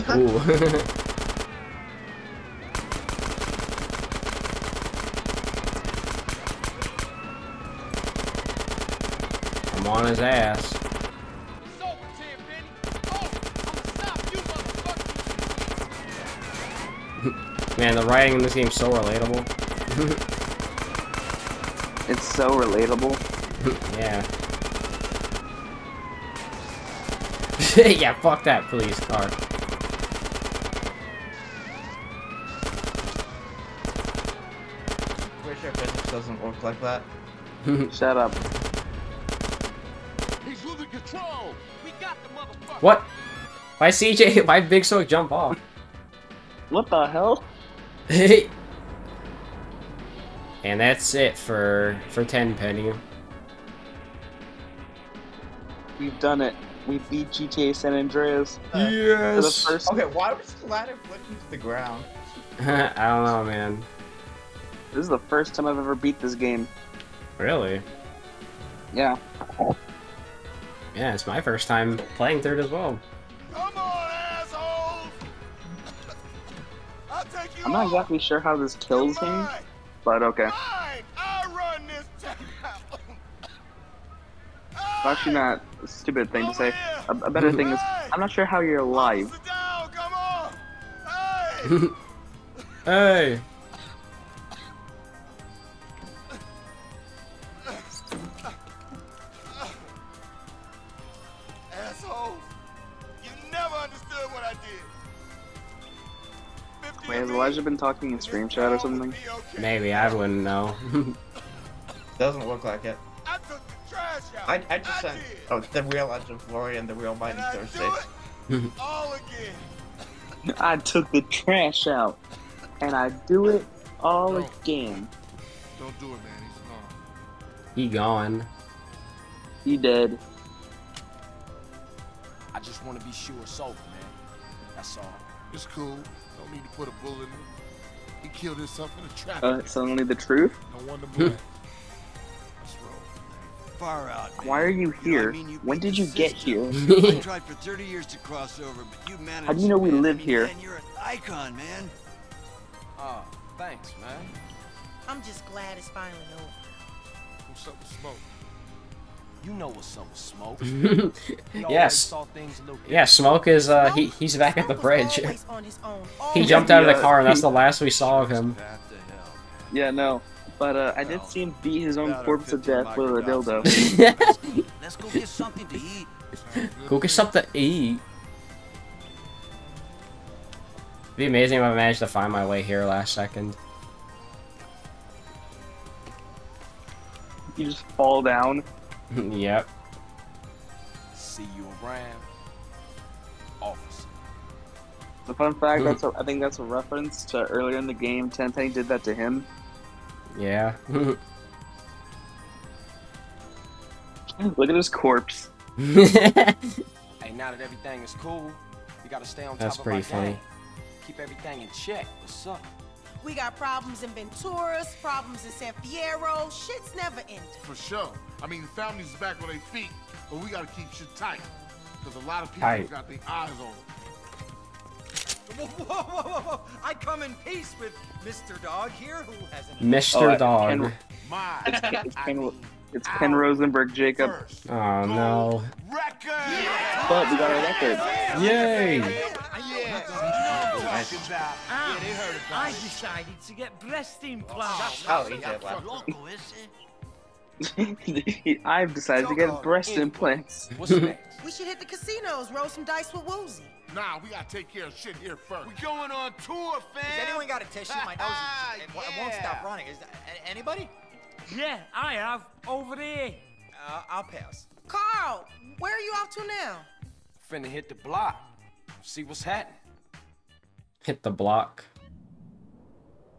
Goal. Ooh. I'm on his ass. Man, the writing in this game's so relatable. It's so relatable. yeah. yeah, fuck that police car. Pretty sure physics doesn't work like that. Shut up. He's losing control. We got the motherfucker. What? Why CJ? Why Big Smoke jump off? What the hell? Hey And that's it for for Tenpenny. We've done it. We beat GTA San Andreas. Yes. For the first Okay, why was the ladder flicking to the ground? I don't know, man. This is the first time I've ever beat this game. Really? Yeah. Yeah, it's my first time playing third as well. Come on, assholes! I'll take you I'm not exactly sure how this kills him, but okay. Fine, I run this town. It's actually not a stupid thing to say. A, a better thing is, I'm not sure how you're alive. hey! Wait, has Elijah been talking in stream chat or something? Maybe I wouldn't know. Doesn't look like it. I took the trash out. I, I just sent oh, the real Legend of Glory and the real Mighty Thursday. All again. I took the trash out, and I do it all again. Don't do it, man. He's gone. he gone. He dead. I just want to be sure it's over, man. That's all. It's cool. Don't need to put a bullet in him. He killed himself in a traffic. Uh, suddenly the truth? No one to blame. Far out. Why are you here? when did you get here? I tried for 30 years to cross over, but you managed. How do you know we man. live I mean, here? Man, you're an icon, man. Oh, thanks, man. I'm just glad it's finally over. What's up with smoke? You know what's up with smoke. Yes. saw things a little Yeah, Smoke is uh he he's back at the bridge. Always on his own. he jumped out of the car and that's the last we saw of him. Yeah, no. But uh, I did see him beat his own corpse to death with a dildo. Let's go get something to eat. Go get something to eat. It'd be amazing if I managed to find my way here last second. you just fall down. yep. See you around. Officer. The fun fact, that's a, I think that's a reference to earlier in the game. Tenpenny did that to him. Yeah. Look at his corpse. Hey, now that everything is cool, we gotta stay on That's top pretty of our funny. game. Keep everything in check. What's up? We got problems in Venturas, problems in San Fierro. Shit's never ending. For sure. I mean, the family's back on their feet, but we gotta keep shit tight. Because a lot of people Tight. got their eyes on them. Whoa, whoa, whoa, whoa, whoa. I come in peace with Mr. Dog here, who has an Mr. uh, Dog. Ken- My. It's Ken, it's Ken, it's Ken Rosenberg Jacob. Oh no. But we got a record. Yay! I decided to get breast implants. Oh, he did laugh. Loco, is it? I've decided to get breast oh, implants. What's next? We should hit the casinos, roll some dice with Woozie. Nah, we gotta take care of shit here first. We going on tour, fam. Has anyone got a tissue? My nose is, it, w- it won't stop running. Is that, anybody? Yeah, I have. Over there. Uh, I'll pass. Carl, where are you off to now? Finna hit the block. See what's happening. Hit the block.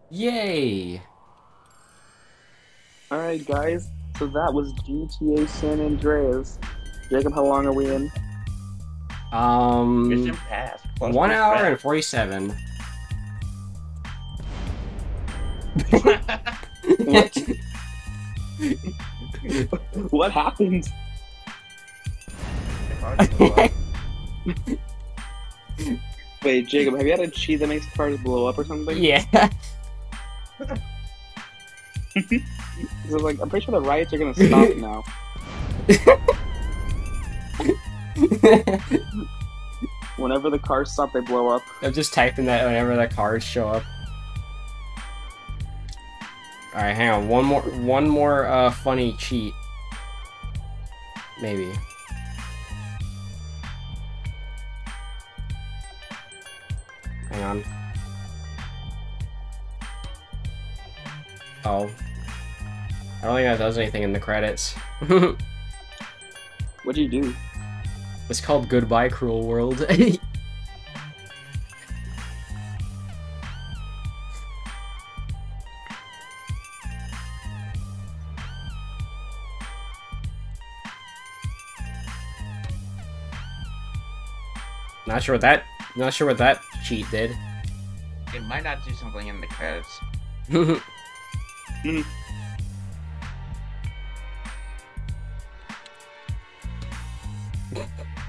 Yay! Alright, guys. So that was GTA San Andreas. Jacob, how long are we in? Um, Mission passed. Plus one hour respect. and forty-seven. What? what happened? Wait, Jacob, have you had a cheat that makes cars blow up or something? yeah. So, like, I'm pretty sure the riots are gonna stop now. Whenever the cars stop, they blow up. I'm just typing that whenever the cars show up. All right, hang on. One more, one more uh, funny cheat. Maybe. Hang on. Oh. I don't think that does anything in the credits. What'd you do? it's called Goodbye Cruel World. Not sure what that. Not sure what that cheat did. It might not do something in the credits. Hmm.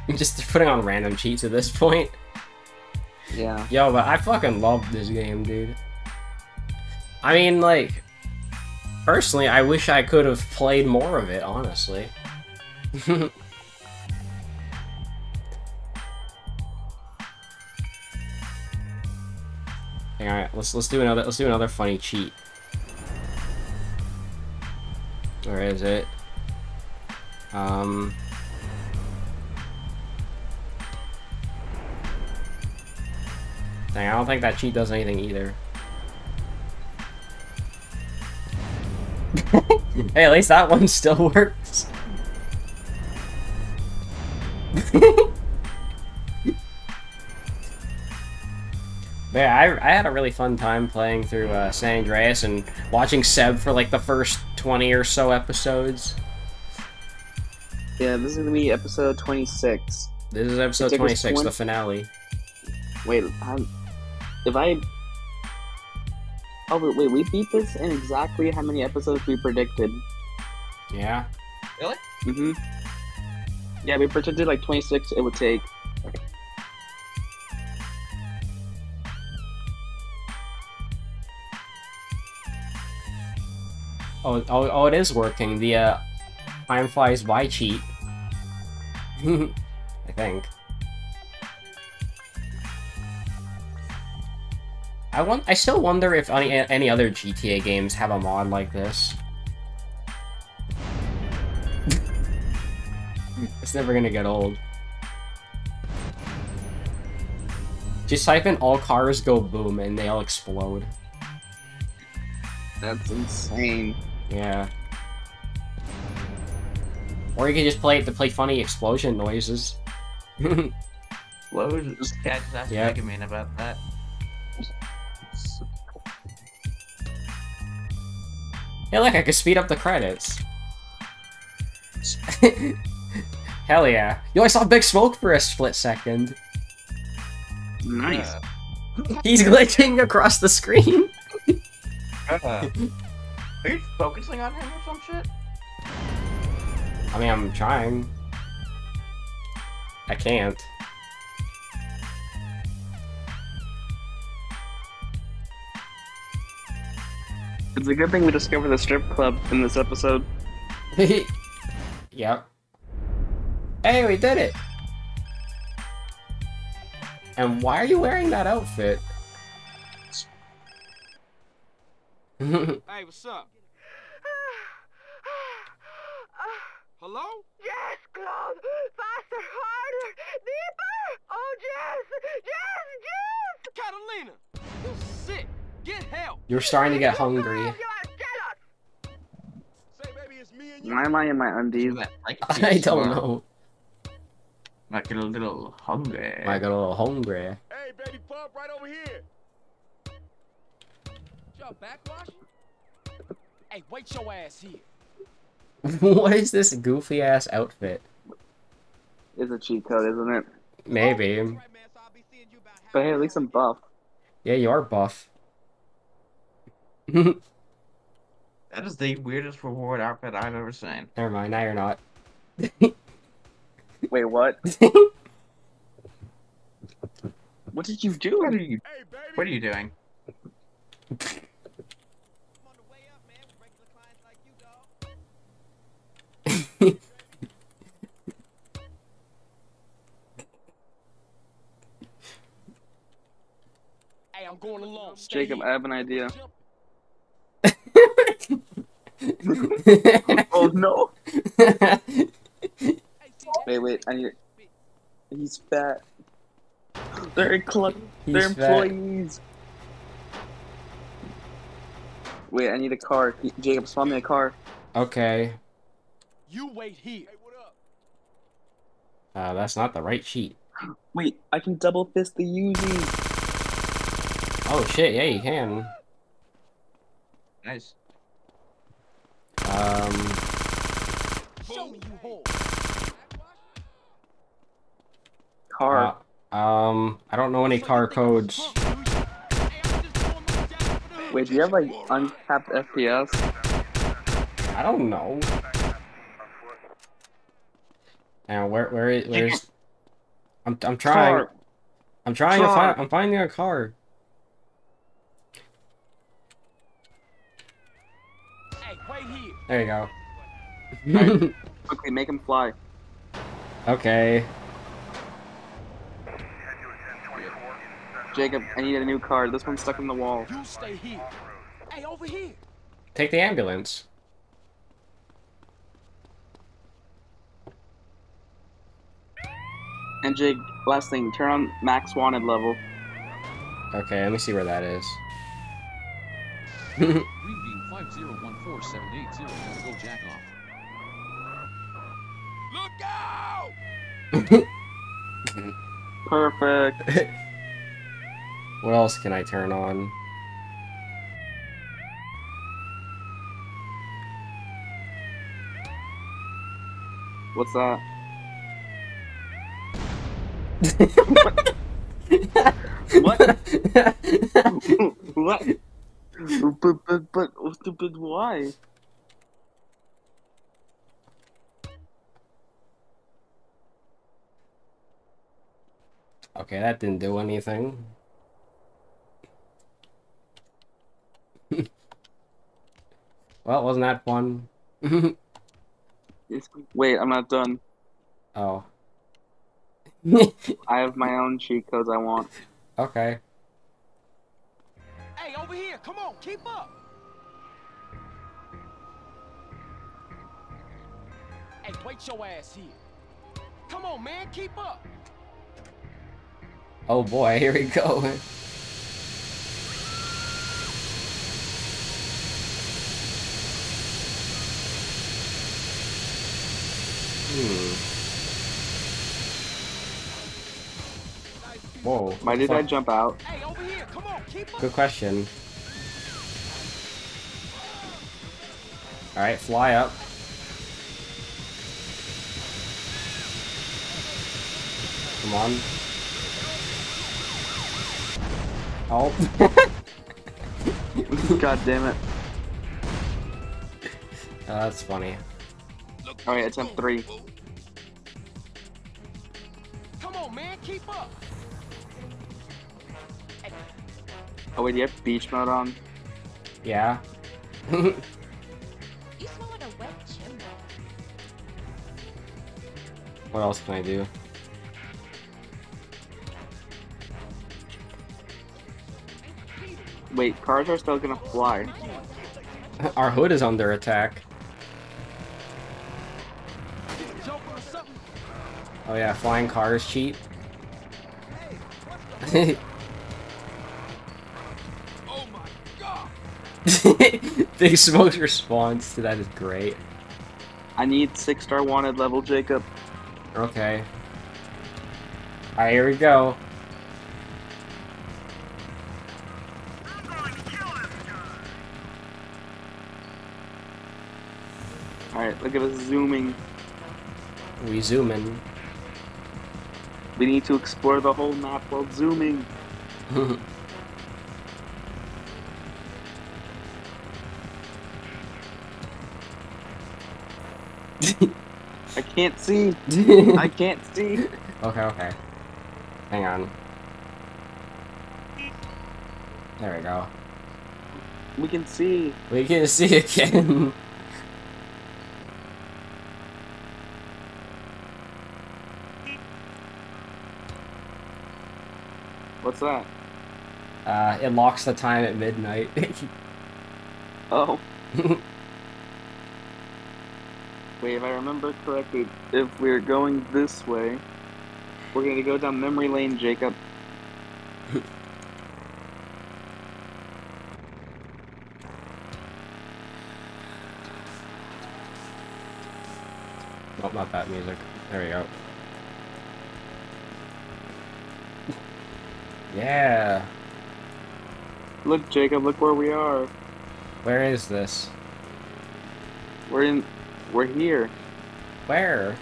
I'm just putting on random cheats at this point. Yeah. Yo, but I fucking love this game, dude. I mean, like, personally, I wish I could have played more of it, honestly. let's let's do another let's do another funny cheat. Where is it? Um. Dang, I don't think that cheat does anything either. hey, at least that one still works. But yeah, I, I had a really fun time playing through uh, San Andreas and watching Seb for like the first 20 or so episodes. Yeah, this is gonna be episode 26. This is episode It took us 26, the finale. Wait, I'm, if I. Oh, wait, wait, we beat this in exactly how many episodes we predicted. Yeah. Really? Mm hmm. Yeah, we predicted like 26 it would take. Oh, oh, oh, it is working. The uh, time flies by cheat. I think. I want. I still wonder if any any other GTA games have a mod like this. it's never gonna get old. Just type in all cars go boom and they'll explode. That's insane. Yeah. Or you can just play it to play funny explosion noises. Explosions. Yeah, just ask Yeah. Mega Man about that. Hey, look, I can speed up the credits. Hell yeah. Yo, I saw Big Smoke for a split second. Nice. He's glitching across the screen. Uh, are you focusing on him or some shit? I mean, I'm trying. I can't. It's a good thing we discovered the strip club in this episode. yep. Hey, we did it! And why are you wearing that outfit? Hey, what's up? Hello? Jess, Claude! Faster, harder, deeper! Oh, Jess! Jess, Jess! Catalina! You sick! Get help! You're starting to get hungry. Why am I in my undies? I don't know. I get a little hungry. I got a little hungry. Hey, baby pump, right over here. Y'all backwash? Hey, wait your ass here. what is this goofy ass outfit? It's a cheat code, isn't it? Maybe. But hey, at least I'm buff. Yeah, you are buff. That is the weirdest reward outfit I've ever seen. Never mind, now you're not. Wait, what? what did you do? What are you? What are you doing? Hey, I'm going alone. Stay Jacob. I have an idea. oh no! Wait, wait, I need. He's fat. They're cl- they're He's fat. employees. Wait, I need a car. Jacob, spawn me a car. okay. You wait here. Uh, that's not the right sheet. Wait, I can double fist the Uzi. Oh shit, yeah, you can. Nice. Um, Show me you whore. Car. uh, um, I don't know any car codes. Wait, do you have like uncapped FPS? I don't know. Now, where, where is, where's... I'm, I'm trying. Car. I'm trying to find, I'm finding a car. Hey, wait here. There you go. Alright. Okay, make him fly. okay. Jacob, I need a new car. This one's stuck in the wall. You stay here. Hey, over here. Take the ambulance. And Jake, last thing, turn on max wanted level. Okay, let me see where that is. Greenbean 5014780 go jack off. Look out! Perfect. what else can I turn on? What's that? what? what? But, but, but, but, oh, why? Okay, that didn't do anything. well, wasn't that fun? Wait, I'm not done. oh, I have my own cheat codes I want. okay. Hey, over here. Come on, keep up. Hey, wait your ass here. Come on, man, keep up. Oh boy, here we go. Hmm. Whoa. Why did I jump out? Hey, over here. Come on, keep. Good question. Alright, fly up. Come on. Oh. God damn it. Oh, that's funny. Alright, attempt three. Come on, man, keep up. Oh wait, you have beach mode on? Yeah. You smell like a wet chimney. what else can I do? Wait, cars are still gonna fly. Our hood is under attack. Oh yeah, flying cars cheap. Big Smoke's response to that is great. I need six star wanted level, Jacob. Okay. Alright, here we go. Alright, look at us zooming. We zoom in. We need to explore the whole map while zooming. I can't see. I can't see. Okay, okay. Hang on. There we go. We can see. We can see again. What's that? Uh, it locks the time at midnight. Oh. Wait, if I remember correctly, if we're going this way, we're gonna go down memory lane, Jacob. oh, not that music. There we go. yeah. Look, Jacob, look where we are. Where is this? We're in. We're here. Where?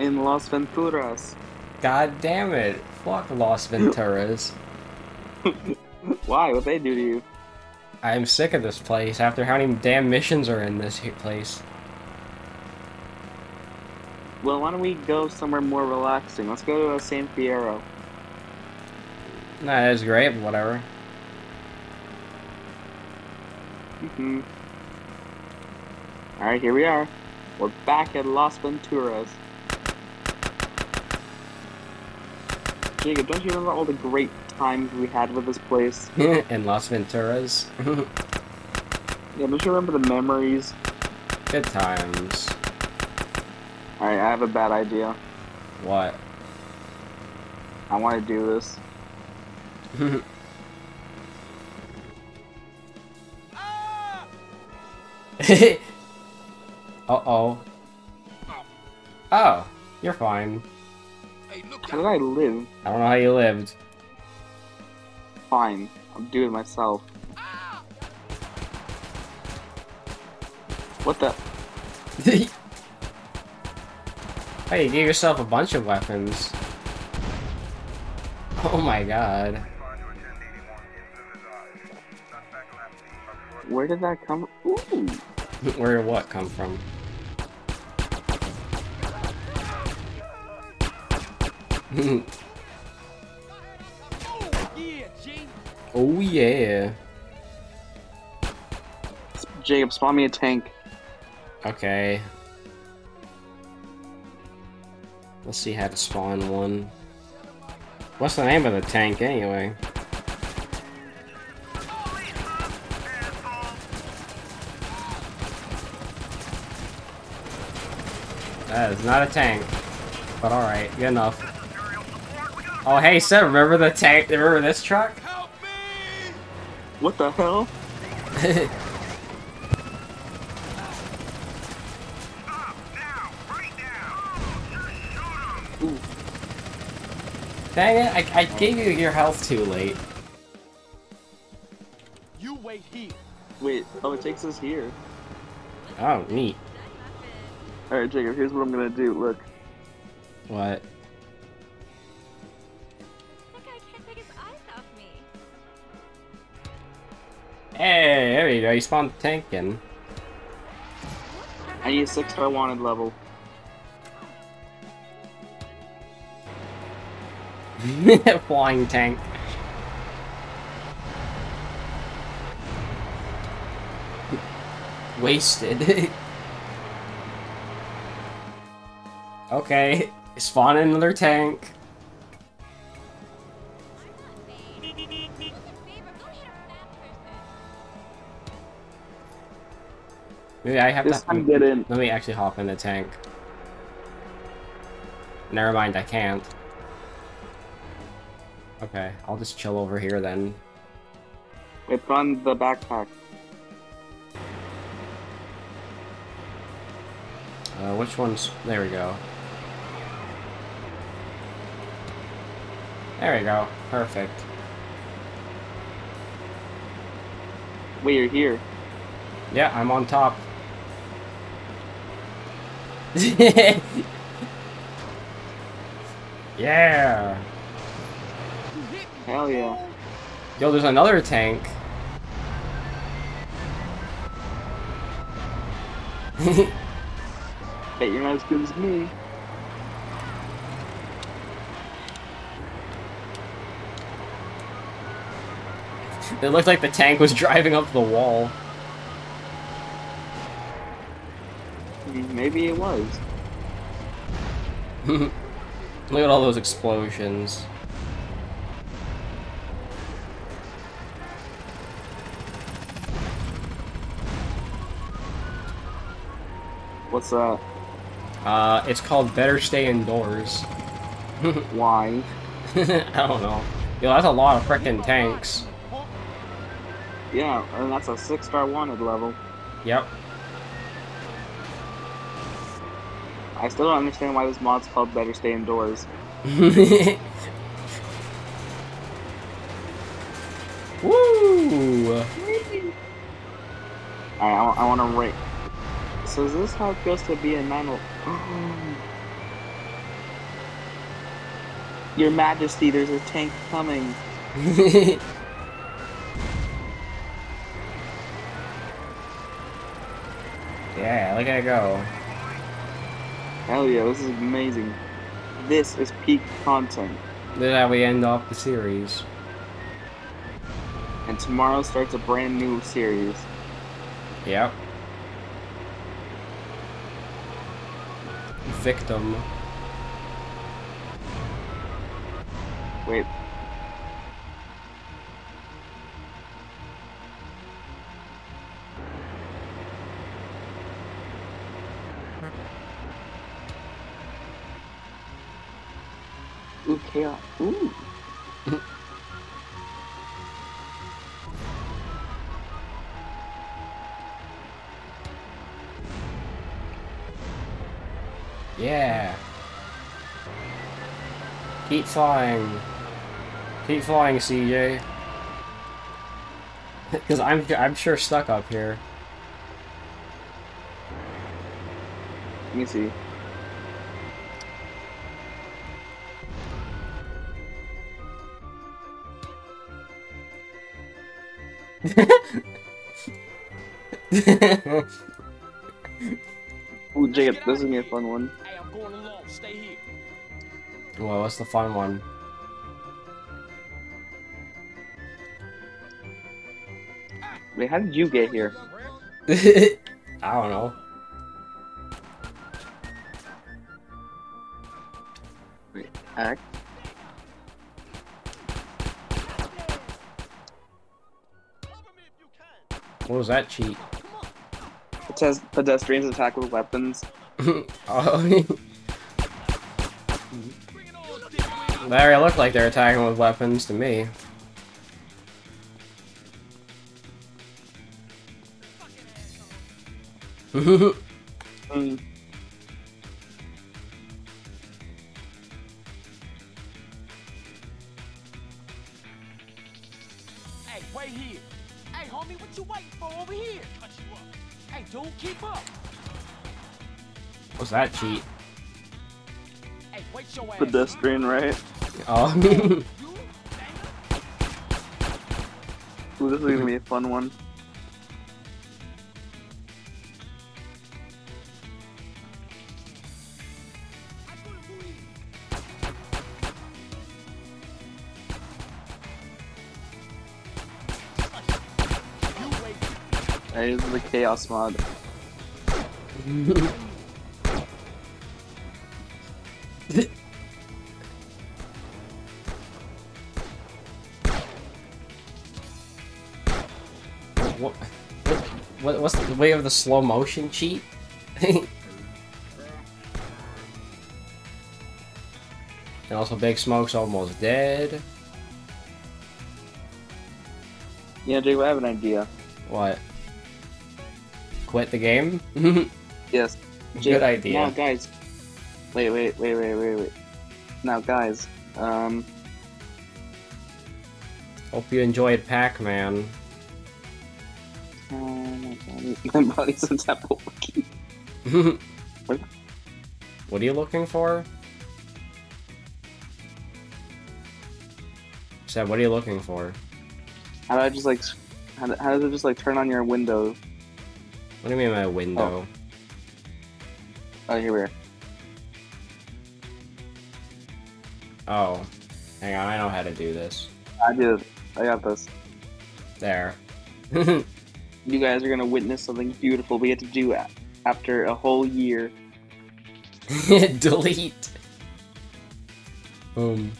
In Las Venturas. God damn it. Fuck Los Venturas. Why? What they do to you? I'm sick of this place after how many damn missions are in this place. Well, why don't we go somewhere more relaxing? Let's go to uh, San Fierro. Nah, that's great, but whatever. hmm Alright, here we are. We're back at Las Venturas. Jacob, don't you remember all the great times we had with this place? in Las Venturas. Yeah, don't you remember the memories? Good times. Alright, I have a bad idea. What? I want to do this. Uh-oh. Oh, you're fine. How did I live? I don't know how you lived. Fine. I'll do it myself. What the? Hey, you gave yourself a bunch of weapons. Oh my god. Where did that come? Ooh. Where did what come from? oh yeah. Jacob, spawn me a tank. Okay. Let's see how to spawn one. What's the name of the tank anyway? That is not a tank. But alright, good enough. Oh hey Seb, remember the tank remember this truck? What the hell? Dang it, I, I gave you your health too late. You wait here. Wait, oh, it takes us here. Oh, neat. Alright, Jacob, here's what I'm gonna do. Look. What? Hey, there you go, you spawned the tank. I need a six star wanted level. Flying tank. Wasted. okay, spawn in another tank. Maybe I have This to. time get in. Let me actually hop in the tank. Never mind, I can't. Okay, I'll just chill over here then. Put on the backpack. Uh, which one's... There we go. There we go. Perfect. Wait, you're here. Yeah, I'm on top. yeah! Hell yeah. Yo, there's another tank. Bet you're not as good as me. It looked like the tank was driving up the wall. Maybe it was. Look at all those explosions. What's that? Uh, it's called Better Stay Indoors. Why? I don't know. Yo, that's a lot of freaking tanks. Yeah, and that's a six star wanted level. Yep. I still don't understand why this mod's called Better Stay Indoors. Woo! Alright, I, want to rate. So is this how it feels to be a 9 Your Majesty, there's a tank coming. yeah, look at it go. Hell yeah, this is amazing. This is peak content. This is how we end off the series. And tomorrow starts a brand new series. Yep. Victim. Wait. Keep flying. Keep flying, CJ. Because I'm I'm sure stuck up here. Let me see. Ooh, Jacob, this is gonna be a fun one. Well, what's the fun one? Wait, how did you get here? I don't know. Wait, act. What was that cheat? It says pedestrians attack with weapons. oh. There, it looked like they're attacking with weapons to me. Mm. Hey, wait here. Hey, homie, what you waiting for over here? Cut you up. Hey, dude, keep up. What's that cheat? Hey, wait your ass. Pedestrian, right? Oh. Ooh, this is gonna be a fun one. Hey, this is the chaos mod. way of the slow motion cheat? And also Big Smoke's almost dead. Yeah, Jake, I have an idea. What? Quit the game? Yes. Good idea. Now, guys. Wait, wait, wait, wait, wait, wait. Now, guys. Um. Hope you enjoyed Pac-Man. Um, My body's a temple. what are you looking for? Said, what are you looking for? How do I just like? How, do, how does it just like turn on your window? What do you mean by window? Oh, here we are. Oh. Hang on, I know how to do this. I did. I got this. There. You guys are gonna witness something beautiful we get to do a- after a whole year. Delete. Boom.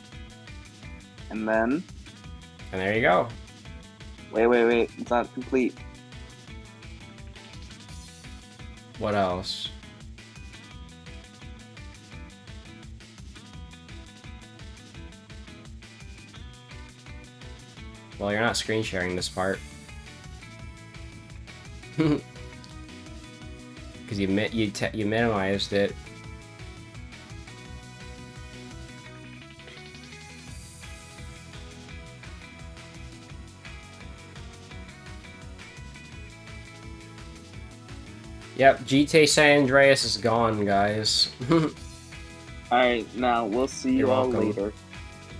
And then, And there you go. wait, wait, wait. It's not complete. What else? Well, you're not screen sharing this part. Because you mi- you you minimized it. Yep, GTA San Andreas is gone, guys. All right, now we'll see you You're all welcome. later.